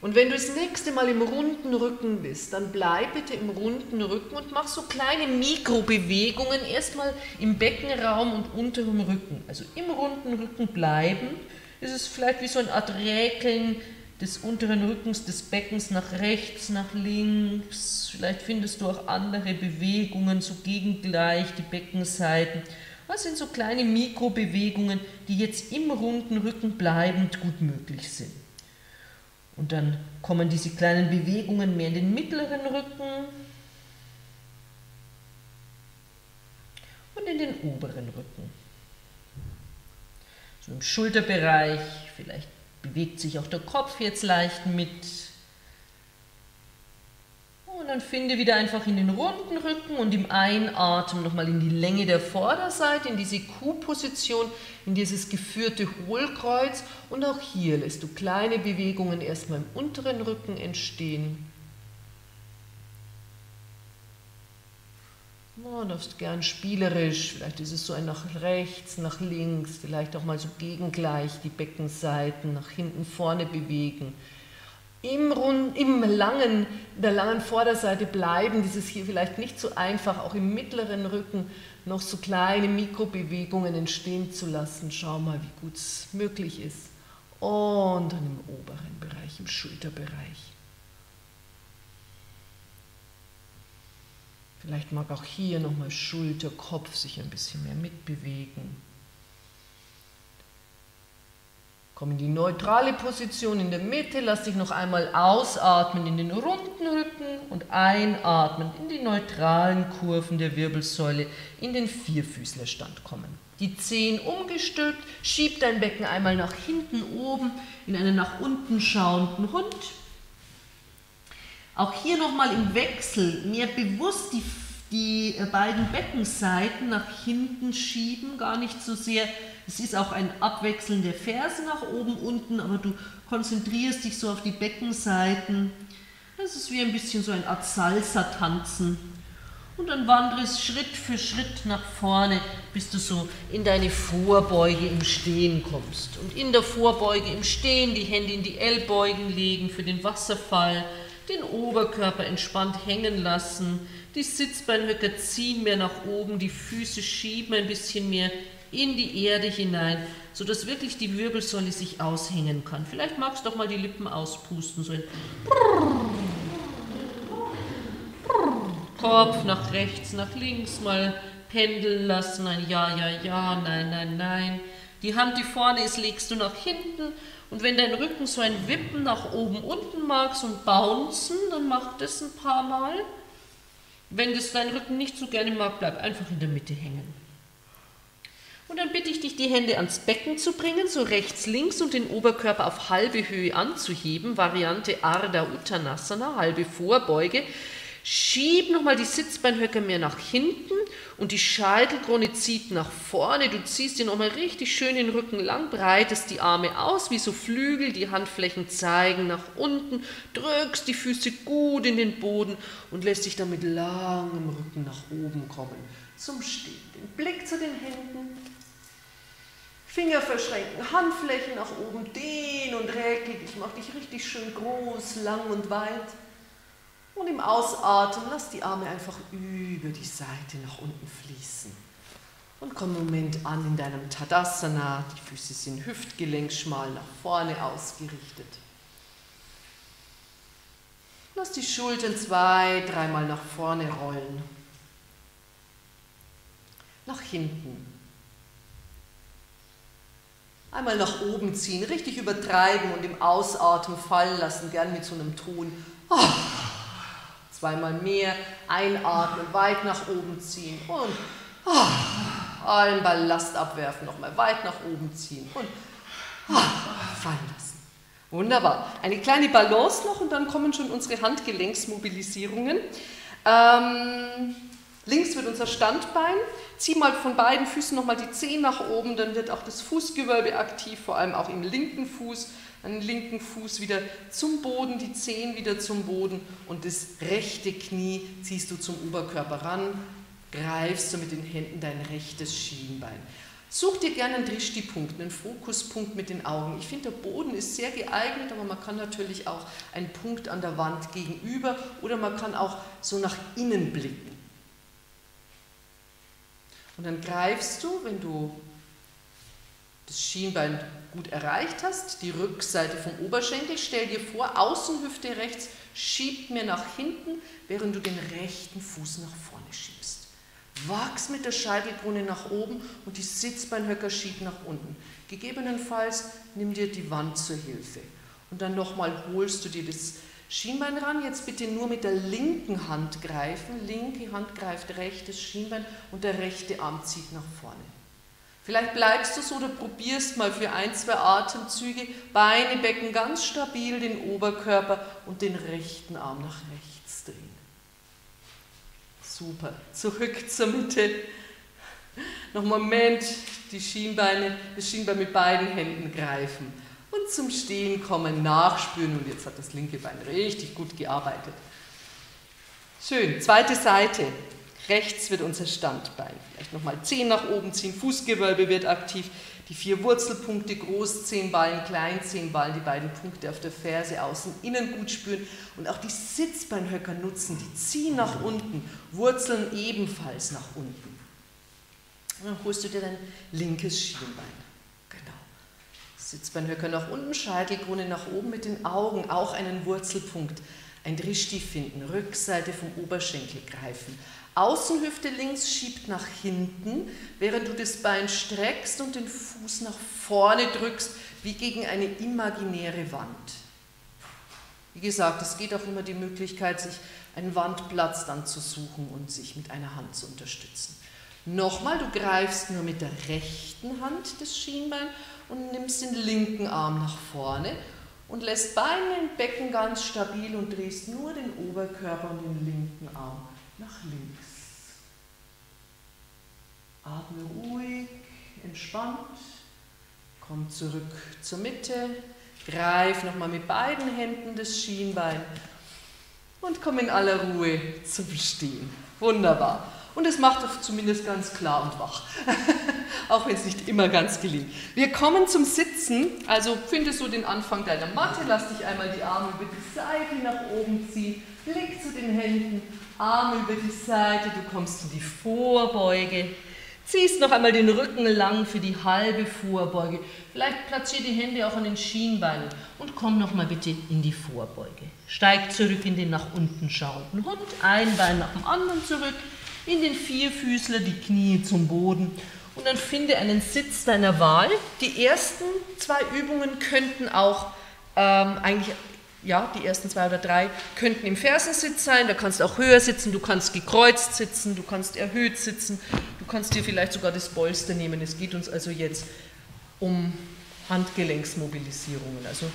Und wenn du das nächste Mal im runden Rücken bist, dann bleib bitte im runden Rücken und mach so kleine Mikrobewegungen erstmal im Beckenraum und unterem Rücken. Also im runden Rücken bleiben. Es ist vielleicht wie so eine Art Räkeln des unteren Rückens, des Beckens nach rechts, nach links. Vielleicht findest du auch andere Bewegungen, so gegengleich die Beckenseiten. Das sind so kleine Mikrobewegungen, die jetzt im runden Rücken bleibend gut möglich sind. Und dann kommen diese kleinen Bewegungen mehr in den mittleren Rücken und in den oberen Rücken. Im Schulterbereich, vielleicht bewegt sich auch der Kopf jetzt leicht mit. Und dann finde wieder einfach in den runden Rücken und im Einatmen nochmal in die Länge der Vorderseite, in diese Q-Position, in dieses geführte Hohlkreuz. Und auch hier lässt du kleine Bewegungen erstmal im unteren Rücken entstehen. Oh, darfst gern spielerisch, vielleicht ist es so ein nach rechts, nach links, vielleicht auch mal so gegengleich die Beckenseiten nach hinten, vorne bewegen im, Rund, im langen, der langen Vorderseite bleiben, dieses hier vielleicht nicht so einfach, auch im mittleren Rücken noch so kleine Mikrobewegungen entstehen zu lassen. Schau mal, wie gut es möglich ist. Und dann im oberen Bereich, im Schulterbereich. Vielleicht mag auch hier nochmal Schulter, Kopf sich ein bisschen mehr mitbewegen. Komm in die neutrale Position in der Mitte, lass dich noch einmal ausatmen in den runden Rücken und einatmen in die neutralen Kurven der Wirbelsäule in den Vierfüßlerstand kommen. Die Zehen umgestülpt, schieb dein Becken einmal nach hinten oben in einen nach unten schauenden Hund. Auch hier nochmal im Wechsel mehr bewusst die, die beiden Beckenseiten nach hinten schieben, gar nicht so sehr es ist auch ein Abwechseln der Fersen nach oben, unten, aber du konzentrierst dich so auf die Beckenseiten. Das ist wie ein bisschen so ein Art Salsa-Tanzen. Und dann wanderst Schritt für Schritt nach vorne, bis du so in deine Vorbeuge im Stehen kommst. Und in der Vorbeuge im Stehen die Hände in die Ellbeugen legen für den Wasserfall, den Oberkörper entspannt hängen lassen, die Sitzbeinhöcker ziehen mehr nach oben, die Füße schieben ein bisschen mehr in die Erde hinein, sodass wirklich die Wirbelsäule sich aushängen kann. Vielleicht magst du doch mal die Lippen auspusten, so ein Kopf nach rechts, nach links mal pendeln lassen, ein Ja, Ja, Ja, Nein, Nein, Nein. Die Hand, die vorne ist, legst du nach hinten und wenn dein Rücken so ein Wippen nach oben, unten mag, so ein Bouncen, dann mach das ein paar Mal. Wenn das dein Rücken nicht so gerne mag, bleib einfach in der Mitte hängen. Und dann bitte ich dich, die Hände ans Becken zu bringen, so rechts, links und den Oberkörper auf halbe Höhe anzuheben. Variante Ardha Uttanasana, halbe Vorbeuge. Schieb nochmal die Sitzbeinhöcker mehr nach hinten und die Scheitelkrone zieht nach vorne. Du ziehst dir nochmal richtig schön den Rücken lang, breitest die Arme aus wie so Flügel, die Handflächen zeigen nach unten, drückst die Füße gut in den Boden und lässt dich dann mit langem Rücken nach oben kommen zum Stehen. Den Blick zu den Händen, Finger verschränken, Handflächen nach oben, dehn und räkel dich, mach dich richtig schön groß, lang und weit. Und im Ausatmen lass die Arme einfach über die Seite nach unten fließen. Und komm einen Moment an in deinem Tadasana. Die Füße sind hüftgelenkschmal nach vorne ausgerichtet. Lass die Schultern zwei, dreimal nach vorne rollen. Nach hinten Einmal nach oben ziehen, richtig übertreiben und im Ausatmen fallen lassen, gern mit so einem Ton. Oh. Zweimal mehr, einatmen, weit nach oben ziehen und oh. allen Ballast abwerfen, nochmal weit nach oben ziehen und oh. fallen lassen. Wunderbar. Eine kleine Balance noch und dann kommen schon unsere Handgelenksmobilisierungen. Ähm, Links wird unser Standbein. Zieh mal von beiden Füßen nochmal die Zehen nach oben, dann wird auch das Fußgewölbe aktiv, vor allem auch im linken Fuß. Den linken Fuß wieder zum Boden, die Zehen wieder zum Boden und das rechte Knie ziehst du zum Oberkörper ran, greifst du mit den Händen dein rechtes Schienbein. Such dir gerne einen Drishti-Punkt, einen Fokuspunkt mit den Augen. Ich finde, der Boden ist sehr geeignet, aber man kann natürlich auch einen Punkt an der Wand gegenüber oder man kann auch so nach innen blicken. Und dann greifst du, wenn du das Schienbein gut erreicht hast, die Rückseite vom Oberschenkel, stell dir vor, Außenhüfte rechts schiebt mir nach hinten, während du den rechten Fuß nach vorne schiebst. Wachs mit der Scheitelkrone nach oben und die Sitzbeinhöcker schiebt nach unten. Gegebenenfalls nimm dir die Wand zur Hilfe. Und dann nochmal holst du dir das Schienbein ran. Jetzt bitte nur mit der linken Hand greifen. Linke Hand greift rechtes Schienbein und der rechte Arm zieht nach vorne. Vielleicht bleibst du so oder probierst mal für ein, zwei Atemzüge Beine, Becken ganz stabil, den Oberkörper und den rechten Arm nach rechts drehen. Super. Zurück zur Mitte. Noch einen Moment die Schienbeine, das Schienbein mit beiden Händen greifen und zum Stehen kommen, nachspüren und jetzt hat das linke Bein richtig gut gearbeitet. Schön. Zweite Seite. Rechts wird unser Standbein. Vielleicht nochmal Zehen nach oben ziehen, Fußgewölbe wird aktiv. Die vier Wurzelpunkte, Großzehenballen, Kleinzehenballen, die beiden Punkte auf der Ferse außen, innen gut spüren und auch die Sitzbeinhöcker nutzen, die ziehen nach unten, Wurzeln ebenfalls nach unten. Und dann holst du dir dein linkes Schienbein. Sitzbeinhöcker nach unten, Scheitelkrone nach oben mit den Augen, auch einen Wurzelpunkt, ein Drishti finden, Rückseite vom Oberschenkel greifen. Außenhüfte links schiebt nach hinten, während du das Bein streckst und den Fuß nach vorne drückst, wie gegen eine imaginäre Wand. Wie gesagt, es geht auch immer die Möglichkeit, sich einen Wandplatz dann zu suchen und sich mit einer Hand zu unterstützen. Nochmal, du greifst nur mit der rechten Hand das Schienbein und nimmst den linken Arm nach vorne und lässt Beine im Becken ganz stabil und drehst nur den Oberkörper und den linken Arm nach links. Atme ruhig, entspannt, komm zurück zur Mitte, greif nochmal mit beiden Händen das Schienbein und komm in aller Ruhe zum Stehen. Wunderbar. Und es macht zumindest ganz klar und wach, <laughs> auch wenn es nicht immer ganz gelingt. Wir kommen zum Sitzen, also finde so den Anfang deiner Matte, lass dich einmal die Arme über die Seite nach oben ziehen, Blick zu den Händen, Arme über die Seite, du kommst in die Vorbeuge, ziehst noch einmal den Rücken lang für die halbe Vorbeuge, vielleicht platziere die Hände auch an den Schienbeinen. Und komm noch mal bitte in die Vorbeuge. Steig zurück in den nach unten schauenden Hund, ein Bein nach dem anderen zurück, in den Vierfüßler, die Knie zum Boden und dann finde einen Sitz deiner Wahl. Die ersten zwei Übungen könnten auch ähm, eigentlich, ja, die ersten zwei oder drei könnten im Fersensitz sein, da kannst du auch höher sitzen, du kannst gekreuzt sitzen, du kannst erhöht sitzen, du kannst dir vielleicht sogar das Bolster nehmen. Es geht uns also jetzt um Handgelenksmobilisierungen. Also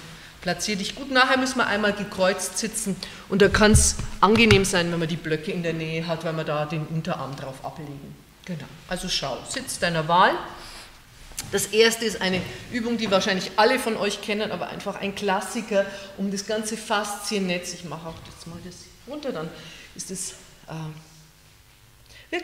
Platzier dich gut. Nachher müssen wir einmal gekreuzt sitzen und da kann es angenehm sein, wenn man die Blöcke in der Nähe hat, weil wir da den Unterarm drauf ablegen. Genau. Also schau, sitz deiner Wahl. Das erste ist eine Übung, die wahrscheinlich alle von euch kennen, aber einfach ein Klassiker um das ganze Fasziennetz. Ich mache auch jetzt mal das runter, dann ist es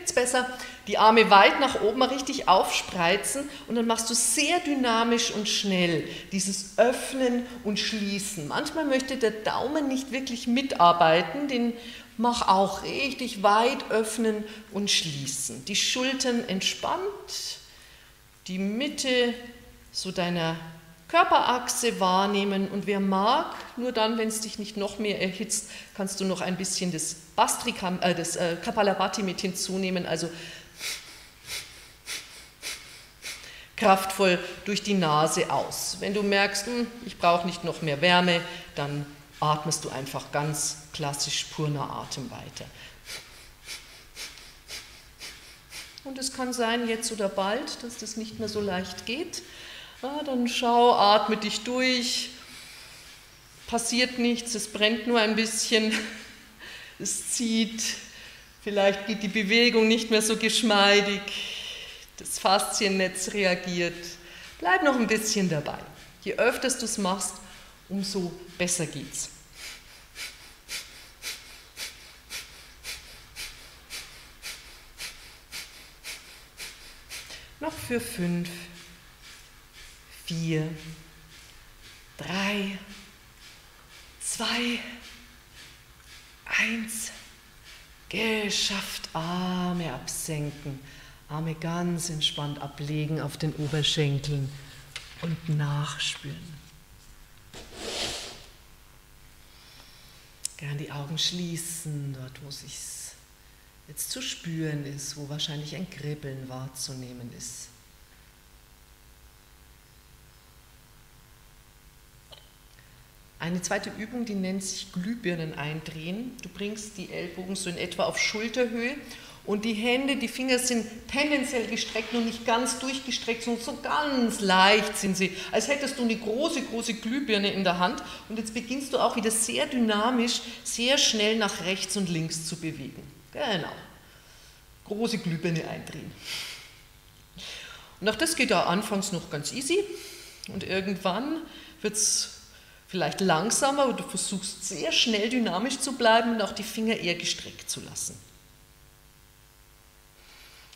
es besser. Die Arme weit nach oben richtig aufspreizen und dann machst du sehr dynamisch und schnell dieses Öffnen und Schließen. Manchmal möchte der Daumen nicht wirklich mitarbeiten, den mach auch richtig weit öffnen und schließen. Die Schultern entspannt, die Mitte so deiner Körperachse wahrnehmen und wer mag, nur dann, wenn es dich nicht noch mehr erhitzt, kannst du noch ein bisschen das, Bastrikam, äh, das äh, Kapalabhati mit hinzunehmen, also kraftvoll durch die Nase aus. Wenn du merkst, hm, ich brauche nicht noch mehr Wärme, dann atmest du einfach ganz klassisch purner Atem weiter. Und es kann sein, jetzt oder bald, dass das nicht mehr so leicht geht. Ja, dann schau, atme dich durch. Passiert nichts, es brennt nur ein bisschen, <laughs> es zieht. Vielleicht geht die Bewegung nicht mehr so geschmeidig, das Fasziennetz reagiert. Bleib noch ein bisschen dabei. Je öfter du es machst, umso besser geht's. Noch für fünf, vier, drei, zwei, eins. Geschafft. Arme absenken. Arme ganz entspannt ablegen auf den Oberschenkeln und nachspüren. Gern die Augen schließen, dort wo es jetzt zu spüren ist, wo wahrscheinlich ein Kribbeln wahrzunehmen ist. Eine zweite Übung, die nennt sich Glühbirnen eindrehen. Du bringst die Ellbogen so in etwa auf Schulterhöhe und die Hände, die Finger sind tendenziell gestreckt, nur nicht ganz durchgestreckt, sondern so ganz leicht sind sie, als hättest du eine große, große Glühbirne in der Hand. Und jetzt beginnst du auch wieder sehr dynamisch, sehr schnell nach rechts und links zu bewegen. Genau. Große Glühbirne eindrehen. Und auch das geht ja anfangs noch ganz easy. Und irgendwann wird es vielleicht langsamer, aber du versuchst sehr schnell dynamisch zu bleiben und auch die Finger eher gestreckt zu lassen.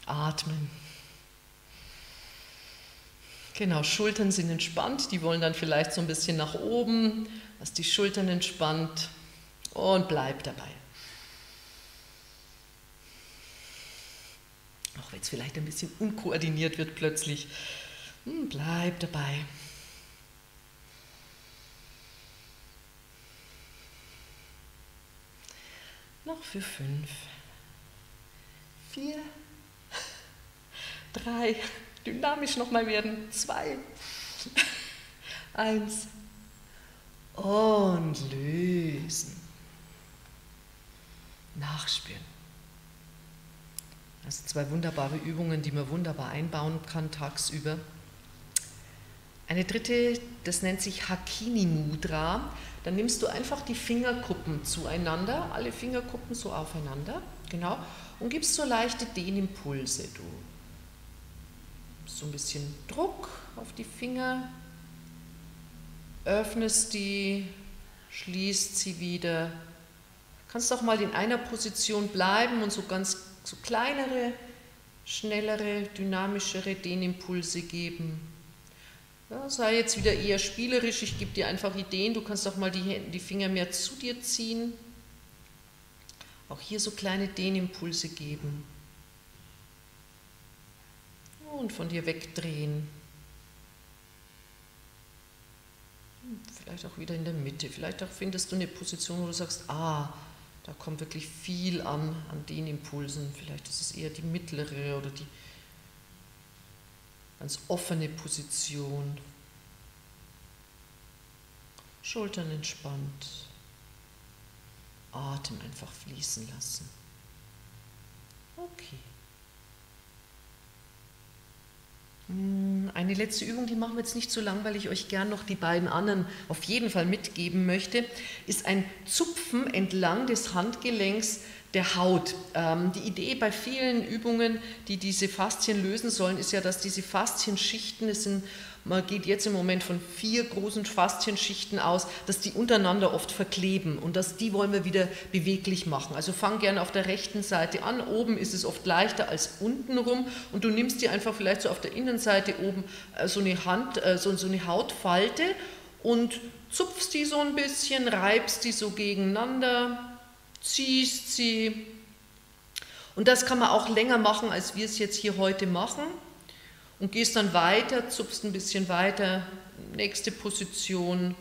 Atmen. Genau, Schultern sind entspannt, die wollen dann vielleicht so ein bisschen nach oben, lass die Schultern entspannt und bleib dabei. Auch wenn es vielleicht ein bisschen unkoordiniert wird plötzlich, hm, bleib dabei. Noch für fünf, vier, drei, dynamisch nochmal werden, zwei, eins und lösen. Nachspüren. Also zwei wunderbare Übungen, die man wunderbar einbauen kann tagsüber. Eine dritte, das nennt sich Hakini Mudra. Dann nimmst du einfach die Fingerkuppen zueinander, alle Fingerkuppen so aufeinander, genau, und gibst so leichte Dehnimpulse. Du so ein bisschen Druck auf die Finger, öffnest die, schließt sie wieder. Kannst auch mal in einer Position bleiben und so ganz so kleinere, schnellere, dynamischere Dehnimpulse geben. Ja, sei jetzt wieder eher spielerisch, ich gebe dir einfach Ideen, du kannst auch mal die, die Finger mehr zu dir ziehen. Auch hier so kleine Dehnimpulse geben. Und von dir wegdrehen. Vielleicht auch wieder in der Mitte. Vielleicht auch findest du eine Position, wo du sagst, ah, da kommt wirklich viel an, an den Impulsen. Vielleicht ist es eher die mittlere oder die ganz offene Position. Schultern entspannt. Atem einfach fließen lassen. Okay. Hm, eine letzte Übung, die machen wir jetzt nicht so lang, weil ich euch gern noch die beiden anderen auf jeden Fall mitgeben möchte, ist ein Zupfen entlang des Handgelenks der Haut. Ähm, die Idee bei vielen Übungen, die diese Faszien lösen sollen, ist ja, dass diese Faszienschichten, es sind man geht jetzt im Moment von vier großen Faszienschichten aus, dass die untereinander oft verkleben und dass die wollen wir wieder beweglich machen. Also fang gerne auf der rechten Seite an. Oben ist es oft leichter als unten rum und du nimmst dir einfach vielleicht so auf der Innenseite oben äh, so eine Hand, äh, so, so eine Hautfalte und zupfst die so ein bisschen, reibst die so gegeneinander, ziehst sie. Und das kann man auch länger machen, als wir es jetzt hier heute machen und gehst dann weiter, zupfst ein bisschen weiter, nächste Position,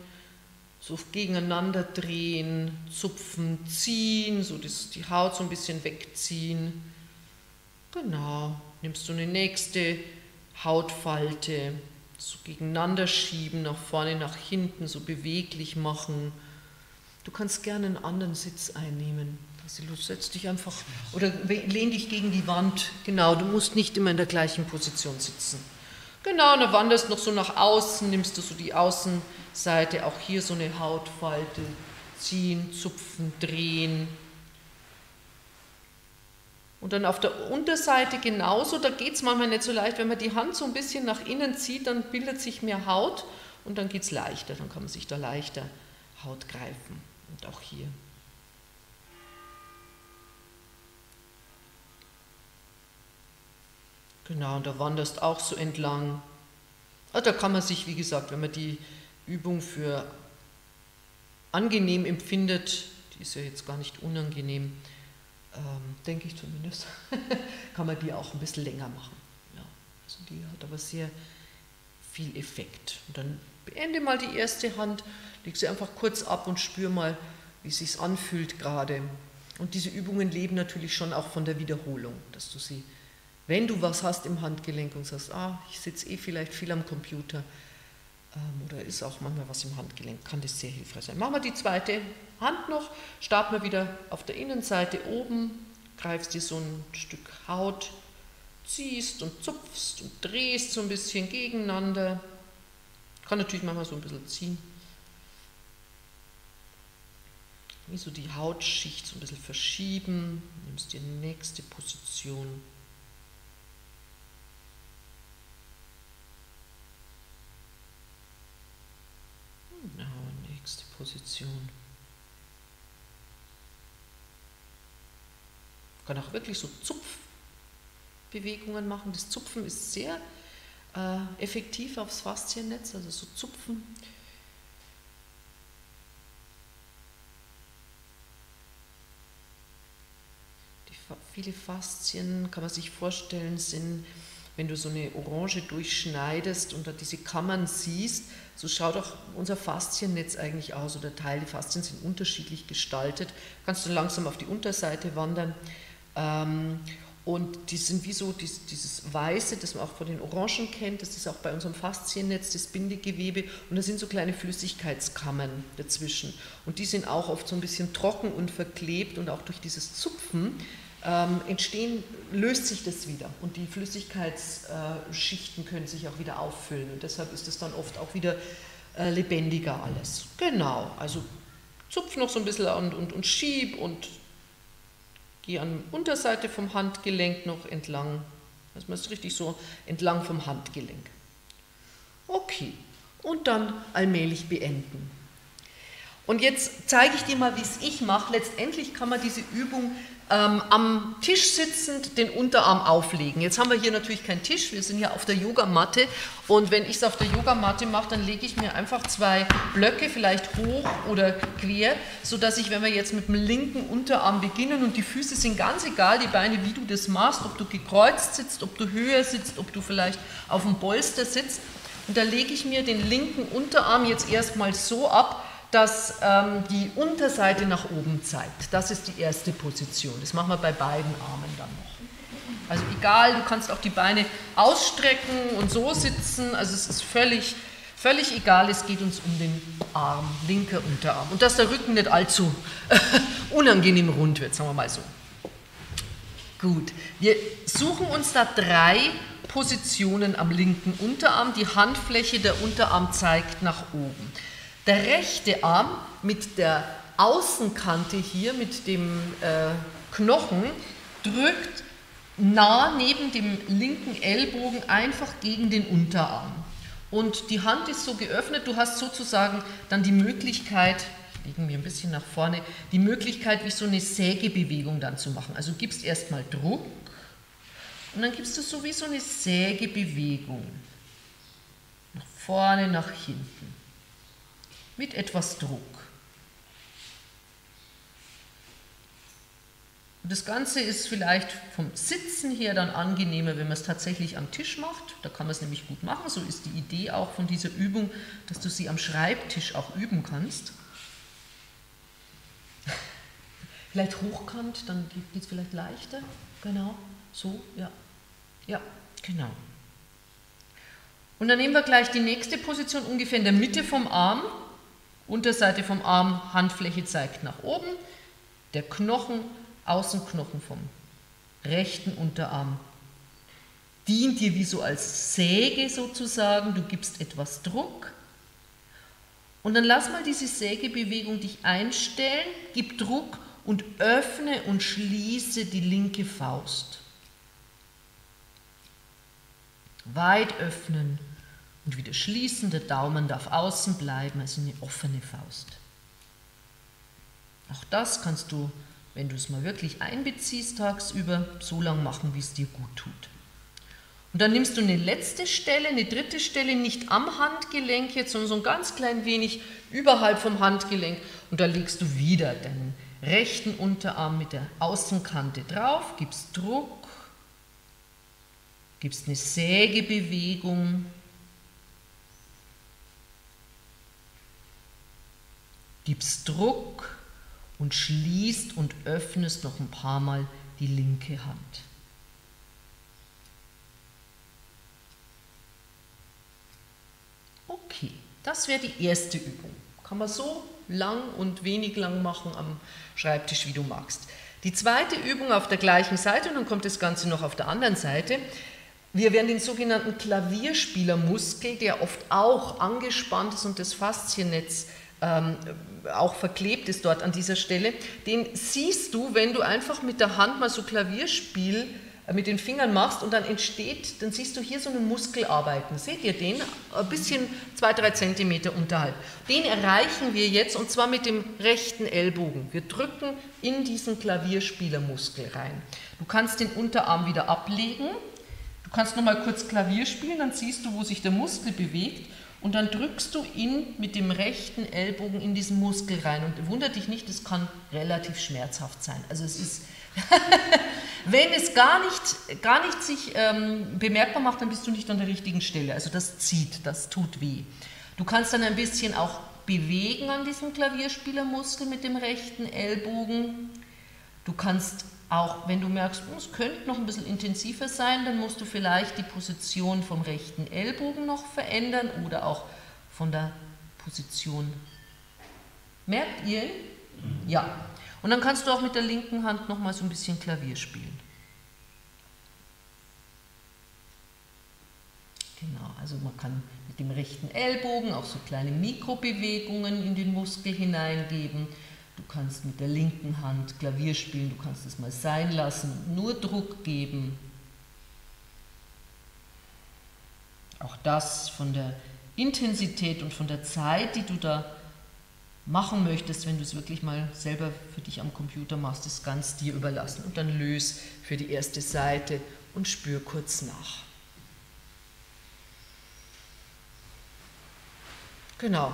so gegeneinander drehen, zupfen, ziehen, so das, die Haut so ein bisschen wegziehen. Genau, nimmst du eine nächste Hautfalte, so gegeneinander schieben, nach vorne, nach hinten, so beweglich machen. Du kannst gerne einen anderen Sitz einnehmen. Also setz dich einfach oder lehn dich gegen die Wand. Genau, du musst nicht immer in der gleichen Position sitzen. Genau, und dann wanderst noch so nach außen, nimmst du so die Außenseite, auch hier so eine Hautfalte, ziehen, zupfen, drehen. Und dann auf der Unterseite genauso, da geht es manchmal nicht so leicht. Wenn man die Hand so ein bisschen nach innen zieht, dann bildet sich mehr Haut und dann geht es leichter, dann kann man sich da leichter Haut greifen. Und auch hier. Genau, und da wanderst auch so entlang. Also da kann man sich, wie gesagt, wenn man die Übung für angenehm empfindet, die ist ja jetzt gar nicht unangenehm, ähm, denke ich zumindest, <laughs> kann man die auch ein bisschen länger machen. Ja, also die hat aber sehr viel Effekt. Und dann beende mal die erste Hand, leg sie einfach kurz ab und spür mal, wie es sich anfühlt gerade. Und diese Übungen leben natürlich schon auch von der Wiederholung, dass du sie, wenn du was hast im Handgelenk und sagst, ah, ich sitze eh vielleicht viel am Computer ähm, oder ist auch manchmal was im Handgelenk, kann das sehr hilfreich sein. Machen wir die zweite Hand noch, starten wir wieder auf der Innenseite oben, greifst dir so ein Stück Haut, ziehst und zupfst und drehst so ein bisschen gegeneinander. Kann natürlich manchmal so ein bisschen ziehen. Wie so die Hautschicht so ein bisschen verschieben, nimmst die nächste Position. Genau, nächste Position. kann auch wirklich so Zupfbewegungen machen. Das Zupfen ist sehr äh, effektiv aufs Fasziennetz, also so Zupfen. Viele Faszien, kann man sich vorstellen, sind, wenn du so eine Orange durchschneidest und da diese Kammern siehst, so schaut auch unser Fasziennetz eigentlich aus oder Teile, Faszien sind unterschiedlich gestaltet. Kannst du langsam auf die Unterseite wandern ähm, und die sind wie so dieses Weiße, das man auch von den Orangen kennt, das ist auch bei unserem Fasziennetz, das Bindegewebe. Und da sind so kleine Flüssigkeitskammern dazwischen. Und die sind auch oft so ein bisschen trocken und verklebt und auch durch dieses Zupfen ähm, entstehen, löst sich das wieder. Und die Flüssigkeitsschichten können sich auch wieder auffüllen. Und deshalb ist es dann oft auch wieder äh, lebendiger alles. Genau, also zupf noch so ein bisschen und, und, und schieb und Gehe an der Unterseite vom Handgelenk noch entlang. Also man ist richtig so entlang vom Handgelenk. Okay, und dann allmählich beenden. Und jetzt zeige ich dir mal, wie es ich mache. Letztendlich kann man diese Übung ähm, am Tisch sitzend den Unterarm auflegen. Jetzt haben wir hier natürlich keinen Tisch, wir sind ja auf der Yogamatte und wenn ich es auf der Yogamatte mache, dann lege ich mir einfach zwei Blöcke, vielleicht hoch oder quer, sodass ich, wenn wir jetzt mit dem linken Unterarm beginnen und die Füße sind ganz egal, die Beine, wie du das machst, ob du gekreuzt sitzt, ob du höher sitzt, ob du vielleicht auf dem Bolster sitzt, und da lege ich mir den linken Unterarm jetzt erstmal so ab, dass ähm, die Unterseite nach oben zeigt. Das ist die erste Position. Das machen wir bei beiden Armen dann noch. Also egal, du kannst auch die Beine ausstrecken und so sitzen. Also es ist völlig, völlig egal, es geht uns um den Arm, linker Unterarm. Und dass der Rücken nicht allzu <laughs> unangenehm rund wird, sagen wir mal so. Gut, wir suchen uns da drei Positionen am linken Unterarm. Die Handfläche der Unterarm zeigt nach oben. Der rechte Arm mit der Außenkante hier, mit dem äh, Knochen, drückt nah neben dem linken Ellbogen einfach gegen den Unterarm. Und die Hand ist so geöffnet, du hast sozusagen dann die Möglichkeit, legen wir ein bisschen nach vorne, die Möglichkeit, wie so eine Sägebewegung dann zu machen. Also gibst erstmal Druck und dann gibst du so wie so eine Sägebewegung. Nach vorne, nach hinten mit etwas Druck. Und das Ganze ist vielleicht vom Sitzen her dann angenehmer, wenn man es tatsächlich am Tisch macht. Da kann man es nämlich gut machen. So ist die Idee auch von dieser Übung, dass du sie am Schreibtisch auch üben kannst. <laughs> Vielleicht hochkant, dann geht es vielleicht leichter. Genau, so, ja. Ja, genau. Und dann nehmen wir gleich die nächste Position ungefähr in der Mitte vom Arm. Unterseite vom Arm, Handfläche zeigt nach oben. Der Knochen, Außenknochen vom rechten Unterarm dient dir wie so als Säge sozusagen. Du gibst etwas Druck. Und dann lass mal diese Sägebewegung dich einstellen, gib Druck und öffne und schließe die linke Faust. Weit öffnen und wieder schließen. Der Daumen darf außen bleiben, also eine offene Faust. Auch das kannst du, wenn du es mal wirklich einbeziehst tagsüber, so lang machen, wie es dir gut tut. Und dann nimmst du eine letzte Stelle, eine dritte Stelle, nicht am Handgelenk jetzt, sondern so ein ganz klein wenig überhalb vom Handgelenk. Und da legst du wieder deinen rechten Unterarm mit der Außenkante drauf, gibst Druck, gibst eine Sägebewegung, gibst Druck und schließt und öffnest noch ein paar Mal die linke Hand. Okay, das wäre die erste Übung. Kann man so lang und wenig lang machen am Schreibtisch, wie du magst. Die zweite Übung auf der gleichen Seite und dann kommt das Ganze noch auf der anderen Seite. Wir werden den sogenannten Klavierspielermuskel, der oft auch angespannt ist und das Fasziennetz ähm, auch verklebt ist dort an dieser Stelle, den siehst du, wenn du einfach mit der Hand mal so Klavierspiel äh, mit den Fingern machst und dann entsteht, dann siehst du hier so einen Muskel arbeiten. Seht ihr den? Ein bisschen zwei, drei Zentimeter unterhalb. Den erreichen wir jetzt und zwar mit dem rechten Ellbogen. Wir drücken in diesen Klavierspielermuskel rein. Du kannst den Unterarm wieder ablegen. Du kannst nochmal kurz Klavier spielen, dann siehst du, wo sich der Muskel bewegt und dann drückst du ihn mit dem rechten Ellbogen in diesen Muskel rein. Und wundert dich nicht, es kann relativ schmerzhaft sein. Also es ist <laughs> Wenn es gar nicht, gar nicht sich ähm, bemerkbar macht, dann bist du nicht an der richtigen Stelle. Also das zieht, das tut weh. Du kannst dann ein bisschen auch bewegen an diesem Klavierspielermuskel mit dem rechten Ellbogen. Du kannst auch, wenn du merkst, oh, es könnte noch ein bisschen intensiver sein, dann musst du vielleicht die Position vom rechten Ellbogen noch verändern oder auch von der Position. Merkt ihr? Ja, und dann kannst du auch mit der linken Hand nochmal so ein bisschen Klavier spielen. Genau, also man kann mit dem rechten Ellbogen auch so kleine Mikrobewegungen in den Muskel hineingeben. Du kannst mit der linken Hand Klavier spielen, du kannst es mal sein lassen, nur Druck geben. Auch das von der Intensität und von der Zeit, die du da machen möchtest, wenn du es wirklich mal selber für dich am Computer machst, ist ganz dir überlassen. Und dann löse für die erste Seite und spür kurz nach. Genau.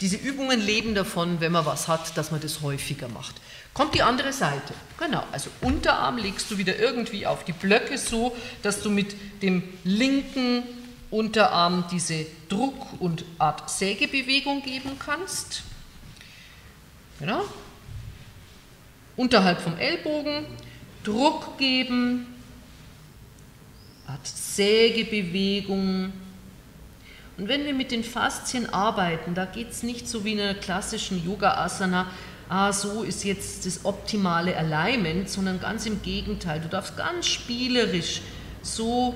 Diese Übungen leben davon, wenn man was hat, dass man das häufiger macht. Kommt die andere Seite. Genau, also Unterarm legst du wieder irgendwie auf die Blöcke so, dass du mit dem linken Unterarm diese Druck- und Art Sägebewegung geben kannst. Genau. Unterhalb vom Ellbogen, Druck geben, Art Sägebewegung. Und wenn wir mit den Faszien arbeiten, da geht es nicht so wie in einer klassischen Yoga-Asana, ah, so ist jetzt das optimale Alignment, sondern ganz im Gegenteil. Du darfst ganz spielerisch so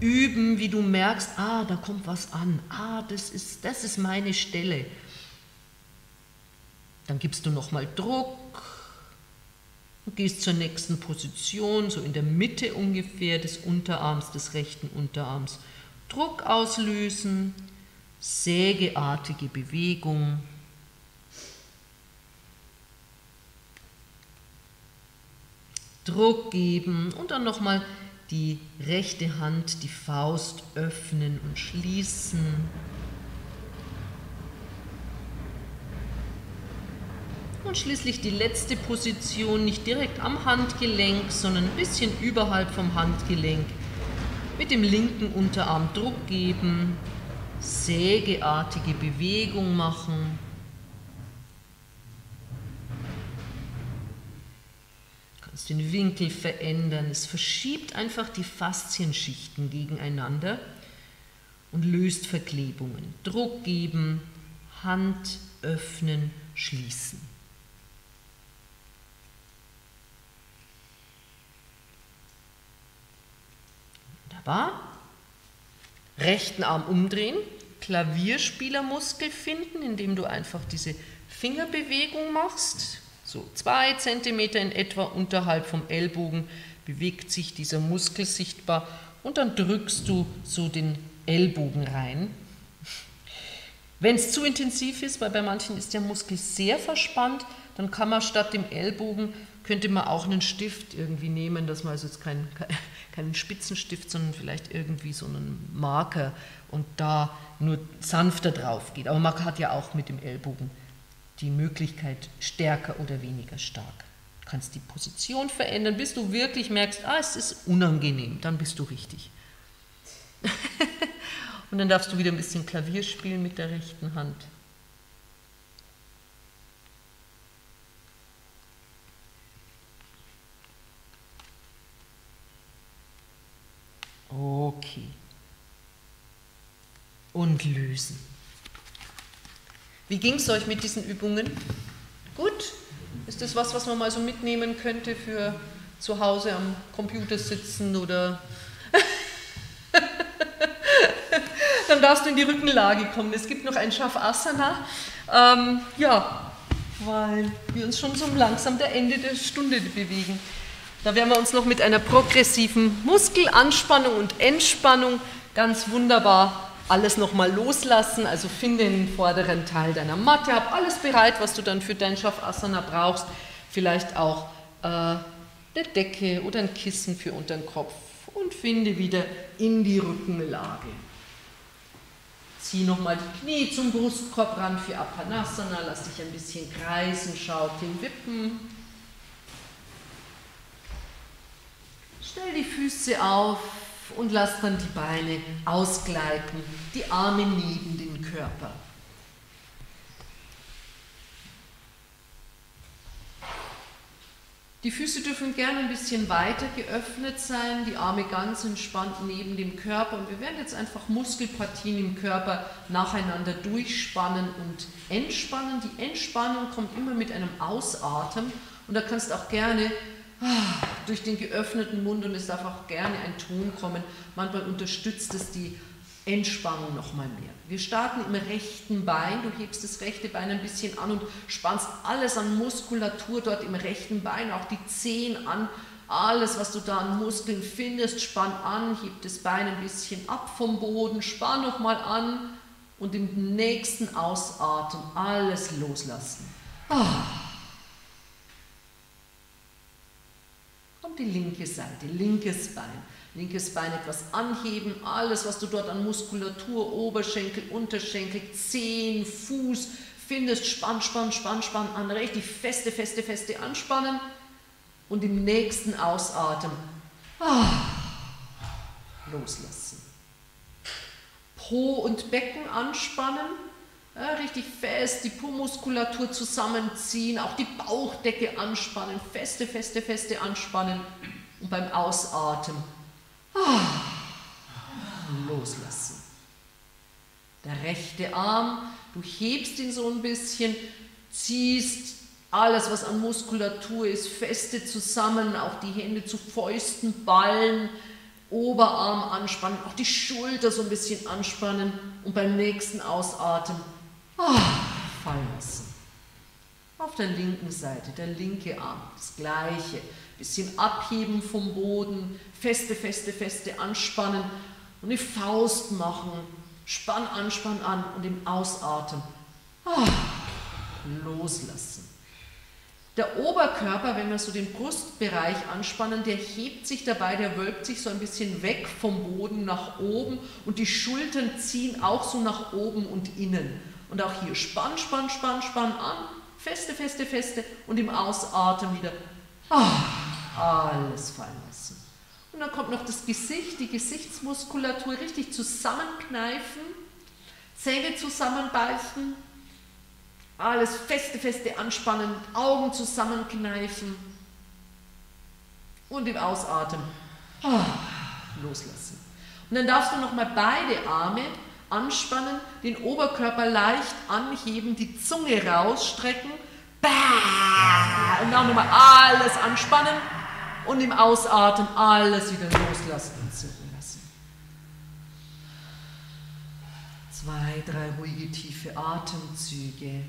üben, wie du merkst, ah, da kommt was an, ah, das ist, das ist meine Stelle. Dann gibst du nochmal Druck und gehst zur nächsten Position, so in der Mitte ungefähr des Unterarms, des rechten Unterarms. Druck auslösen, sägeartige Bewegung. Druck geben und dann nochmal die rechte Hand, die Faust öffnen und schließen. Und schließlich die letzte Position, nicht direkt am Handgelenk, sondern ein bisschen überhalb vom Handgelenk. Mit dem linken Unterarm Druck geben, sägeartige Bewegung machen. Du kannst den Winkel verändern. Es verschiebt einfach die Faszienschichten gegeneinander und löst Verklebungen. Druck geben, Hand öffnen, schließen. Wunderbar. Rechten Arm umdrehen, Klavierspielermuskel finden, indem du einfach diese Fingerbewegung machst, So zwei Zentimeter in etwa unterhalb vom Ellbogen bewegt sich dieser Muskel sichtbar und dann drückst du so den Ellbogen rein. Wenn es zu intensiv ist, weil bei manchen ist der Muskel sehr verspannt, dann kann man statt dem Ellbogen, könnte man auch einen Stift irgendwie nehmen, dass man also jetzt keinen, keinen Spitzenstift, sondern vielleicht irgendwie so einen Marker und da nur sanfter drauf geht. Aber man hat ja auch mit dem Ellbogen die Möglichkeit stärker oder weniger stark. Du kannst die Position verändern, bis du wirklich merkst, ah, es ist unangenehm, dann bist du richtig. <laughs> Und dann darfst du wieder ein bisschen Klavier spielen mit der rechten Hand. Okay. Und lösen. Wie ging es euch mit diesen Übungen? Gut? Ist das was, was man mal so mitnehmen könnte für zu Hause am Computer sitzen oder <laughs> dann darfst du in die Rückenlage kommen. Es gibt noch ein Shavasana. Ähm, ja, weil wir uns schon so langsam der Ende der Stunde bewegen. Da werden wir uns noch mit einer progressiven Muskelanspannung und Entspannung ganz wunderbar alles nochmal loslassen. Also finde den vorderen Teil deiner Matte, hab alles bereit, was du dann für dein Shavasana brauchst. Vielleicht auch äh, eine Decke oder ein Kissen für unter den Kopf und finde wieder in die Rückenlage. Zieh nochmal die Knie zum Brustkorb ran für Apanasana, lass dich ein bisschen kreisen, schaukeln, wippen. Stell die Füße auf, und lass dann die Beine ausgleiten, die Arme neben den Körper. Die Füße dürfen gerne ein bisschen weiter geöffnet sein, die Arme ganz entspannt neben dem Körper und wir werden jetzt einfach Muskelpartien im Körper nacheinander durchspannen und entspannen. Die Entspannung kommt immer mit einem Ausatmen und da kannst auch gerne durch den geöffneten Mund und es darf auch gerne ein Ton kommen. Manchmal unterstützt es die Entspannung nochmal mehr. Wir starten im rechten Bein. Du hebst das rechte Bein ein bisschen an und spannst alles an Muskulatur dort im rechten Bein, auch die Zehen an. Alles, was du da an Muskeln findest, spann an, heb das Bein ein bisschen ab vom Boden, spann nochmal an und im nächsten Ausatmen alles loslassen. Ah. Die linke Seite, linkes Bein. Linkes Bein etwas anheben, alles, was du dort an Muskulatur, Oberschenkel, Unterschenkel, Zehen, Fuß findest, spann, spann, spann, spann an, richtig feste, feste, feste anspannen und im nächsten Ausatmen ah, loslassen. Po und Becken anspannen, ja, richtig fest die Po-Muskulatur zusammenziehen, auch die Bauchdecke anspannen, feste, feste, feste anspannen und beim Ausatmen ah, loslassen. Der rechte Arm, du hebst ihn so ein bisschen, ziehst alles, was an Muskulatur ist, feste zusammen, auch die Hände zu Fäusten ballen, Oberarm anspannen, auch die Schulter so ein bisschen anspannen und beim nächsten Ausatmen Oh, fallen lassen. Auf der linken Seite, der linke Arm, das gleiche. Bisschen abheben vom Boden, feste, feste, feste anspannen und die Faust machen. Spann, anspann an und im Ausatmen oh, loslassen. Der Oberkörper, wenn wir so den Brustbereich anspannen, der hebt sich dabei, der wölbt sich so ein bisschen weg vom Boden nach oben und die Schultern ziehen auch so nach oben und innen. Und auch hier spann, spann, spann, spann an, feste, feste, feste. Und im Ausatmen wieder. Ah, alles fallen lassen. Und dann kommt noch das Gesicht, die Gesichtsmuskulatur richtig zusammenkneifen, Zähne zusammenbeißen, alles feste, feste anspannen, Augen zusammenkneifen. Und im Ausatmen. Ah, loslassen. Und dann darfst du nochmal beide Arme anspannen, den Oberkörper leicht anheben, die Zunge rausstrecken und dann nochmal alles anspannen und im Ausatmen alles wieder loslassen und zurücklassen. Zwei, drei ruhige, tiefe Atemzüge.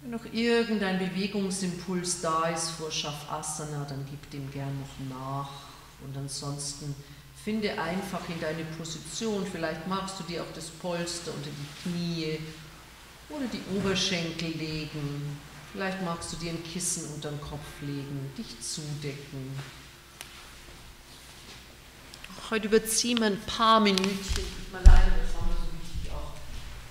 Wenn noch irgendein Bewegungsimpuls da ist vor Shavasana, dann gib dem gern noch nach. Und ansonsten finde einfach in deine Position. Vielleicht magst du dir auch das Polster unter die Knie oder die Oberschenkel legen. Vielleicht magst du dir ein Kissen unter den Kopf legen, dich zudecken. Heute überziehen wir ein paar Minütchen. Mal leider, das war mir so wichtig auch.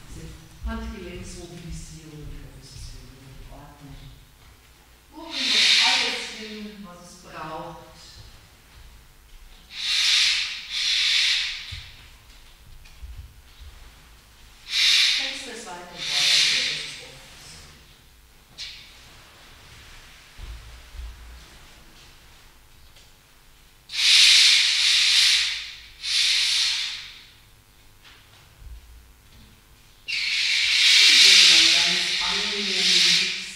Diese Handgelenksmobilisierung, Körperposition, Ordnung. Wo wir alles hin, was es braucht. Fenster ist weiter draußen. Wenn du dann ganz angenehm liegst,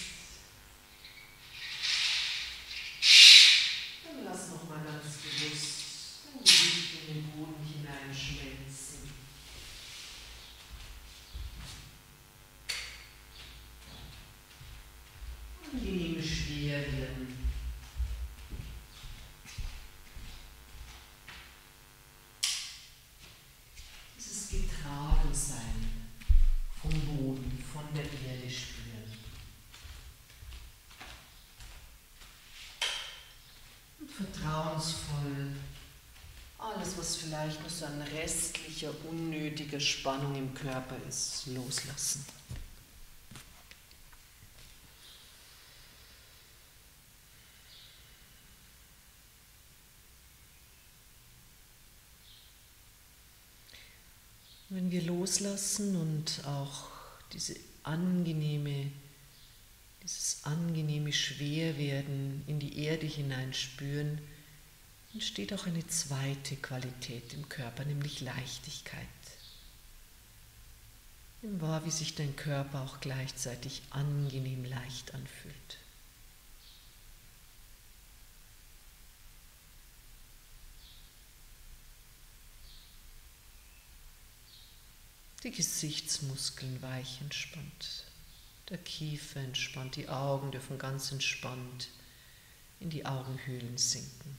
dann lass noch mal ganz bewusst dein Gewicht in den Boden hineinschmelzen. Angenehme Schwerien. Dieses Getragensein vom Boden, von der Erde spüren. Und vertrauensvoll alles, was vielleicht nur so ein restlicher, unnötiger Spannung im Körper ist, loslassen. Wenn wir loslassen und auch diese angenehme, dieses angenehme Schwerwerden in die Erde hineinspüren, entsteht auch eine zweite Qualität im Körper, nämlich Leichtigkeit. Nimm wahr, wie sich dein Körper auch gleichzeitig angenehm leicht anfühlt. Die Gesichtsmuskeln weich entspannt, der Kiefer entspannt, die Augen dürfen ganz entspannt in die Augenhöhlen sinken.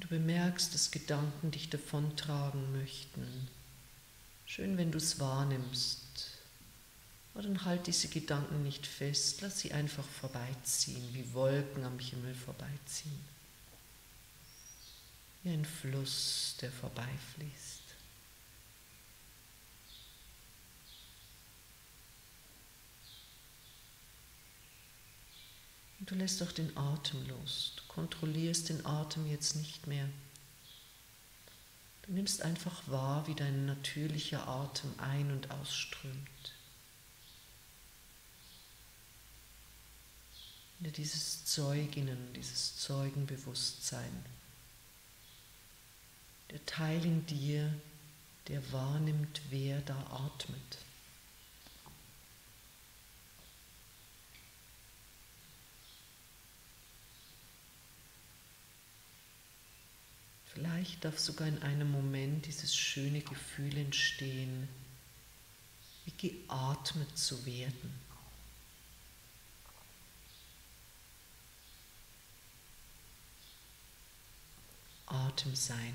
Und du bemerkst, dass Gedanken dich davontragen möchten. Schön, wenn du es wahrnimmst. Aber dann halt diese Gedanken nicht fest, lass sie einfach vorbeiziehen, wie Wolken am Himmel vorbeiziehen. Wie ein Fluss, der vorbeifließt. Und du lässt auch den Atem los. Du kontrollierst den Atem jetzt nicht mehr. Du nimmst einfach wahr, wie dein natürlicher Atem ein- und ausströmt. Wieder dieses Zeuginnen, dieses Zeugenbewusstsein. Der Teil in dir, der wahrnimmt, wer da atmet. Vielleicht darf sogar in einem Moment dieses schöne Gefühl entstehen, wie geatmet zu werden. Atem sein.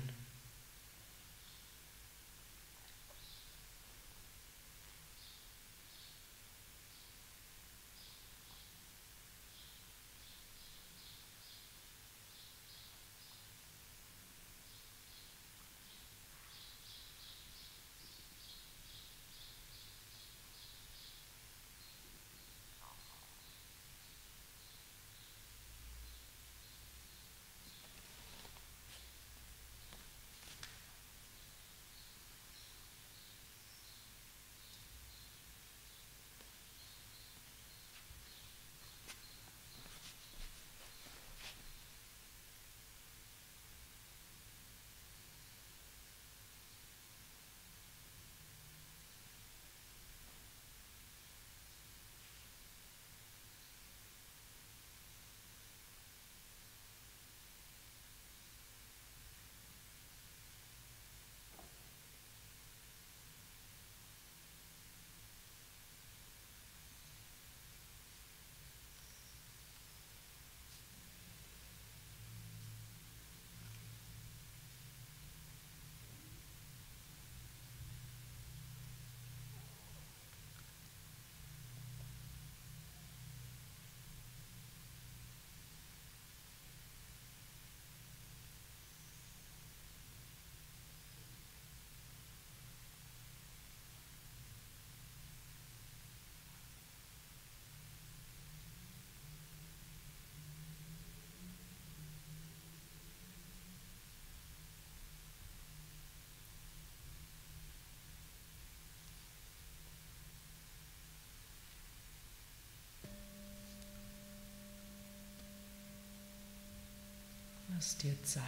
Lass dir Zeit.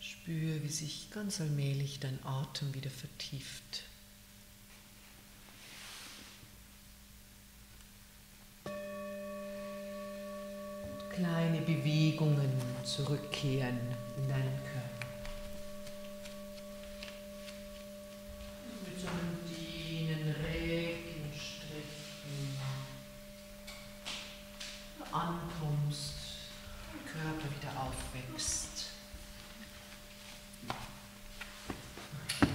Spür, wie sich ganz allmählich dein Atem wieder vertieft. kleine Bewegungen zurückkehren in deinen Körper.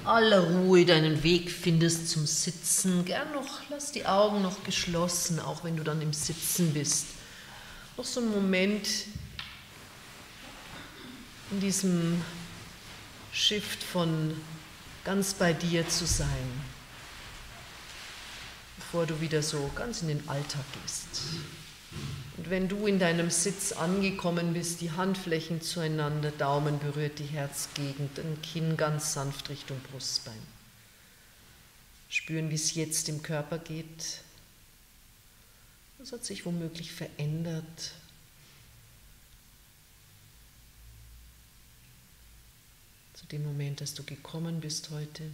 Aller Ruhe deinen Weg findest zum Sitzen. Gern noch, lass die Augen noch geschlossen, auch wenn du dann im Sitzen bist noch so einen Moment in diesem Shift von ganz bei dir zu sein, bevor du wieder so ganz in den Alltag gehst. Wenn du in deinem Sitz angekommen bist, die Handflächen zueinander, Daumen berührt die Herzgegend, ein Kinn ganz sanft Richtung Brustbein. Spüren, wie es jetzt im Körper geht, was hat sich womöglich verändert? Zu dem Moment, dass du gekommen bist heute.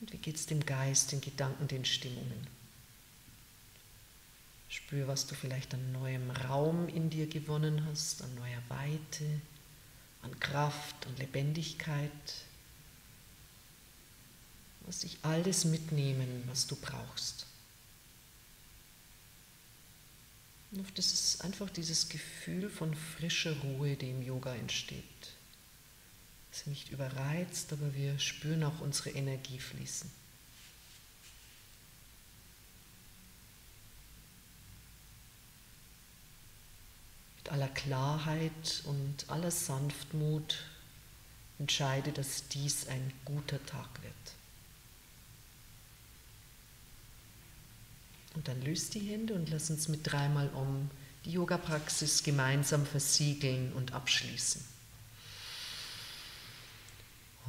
Und wie geht es dem Geist, den Gedanken, den Stimmungen? Spür, was du vielleicht an neuem Raum in dir gewonnen hast, an neuer Weite, an Kraft, an Lebendigkeit. Lass dich alles mitnehmen, was du brauchst. Und oft ist es einfach dieses Gefühl von frischer Ruhe, die im Yoga entsteht. Es ist nicht überreizt, aber wir spüren auch unsere Energie fließen. Aller Klarheit und aller Sanftmut entscheide, dass dies ein guter Tag wird. Und dann löst die Hände und lass uns mit dreimal um die Yoga-Praxis gemeinsam versiegeln und abschließen.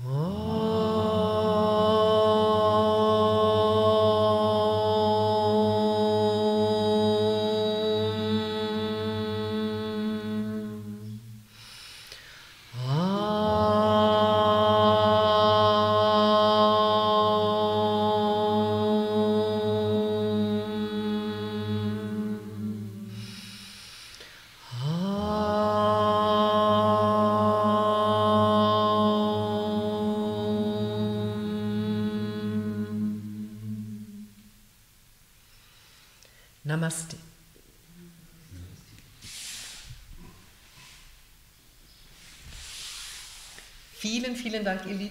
Oh.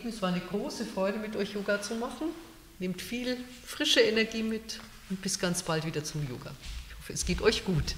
Lieben. Es war eine große Freude, mit euch Yoga zu machen. Nehmt viel frische Energie mit und bis ganz bald wieder zum Yoga. Ich hoffe, es geht euch gut.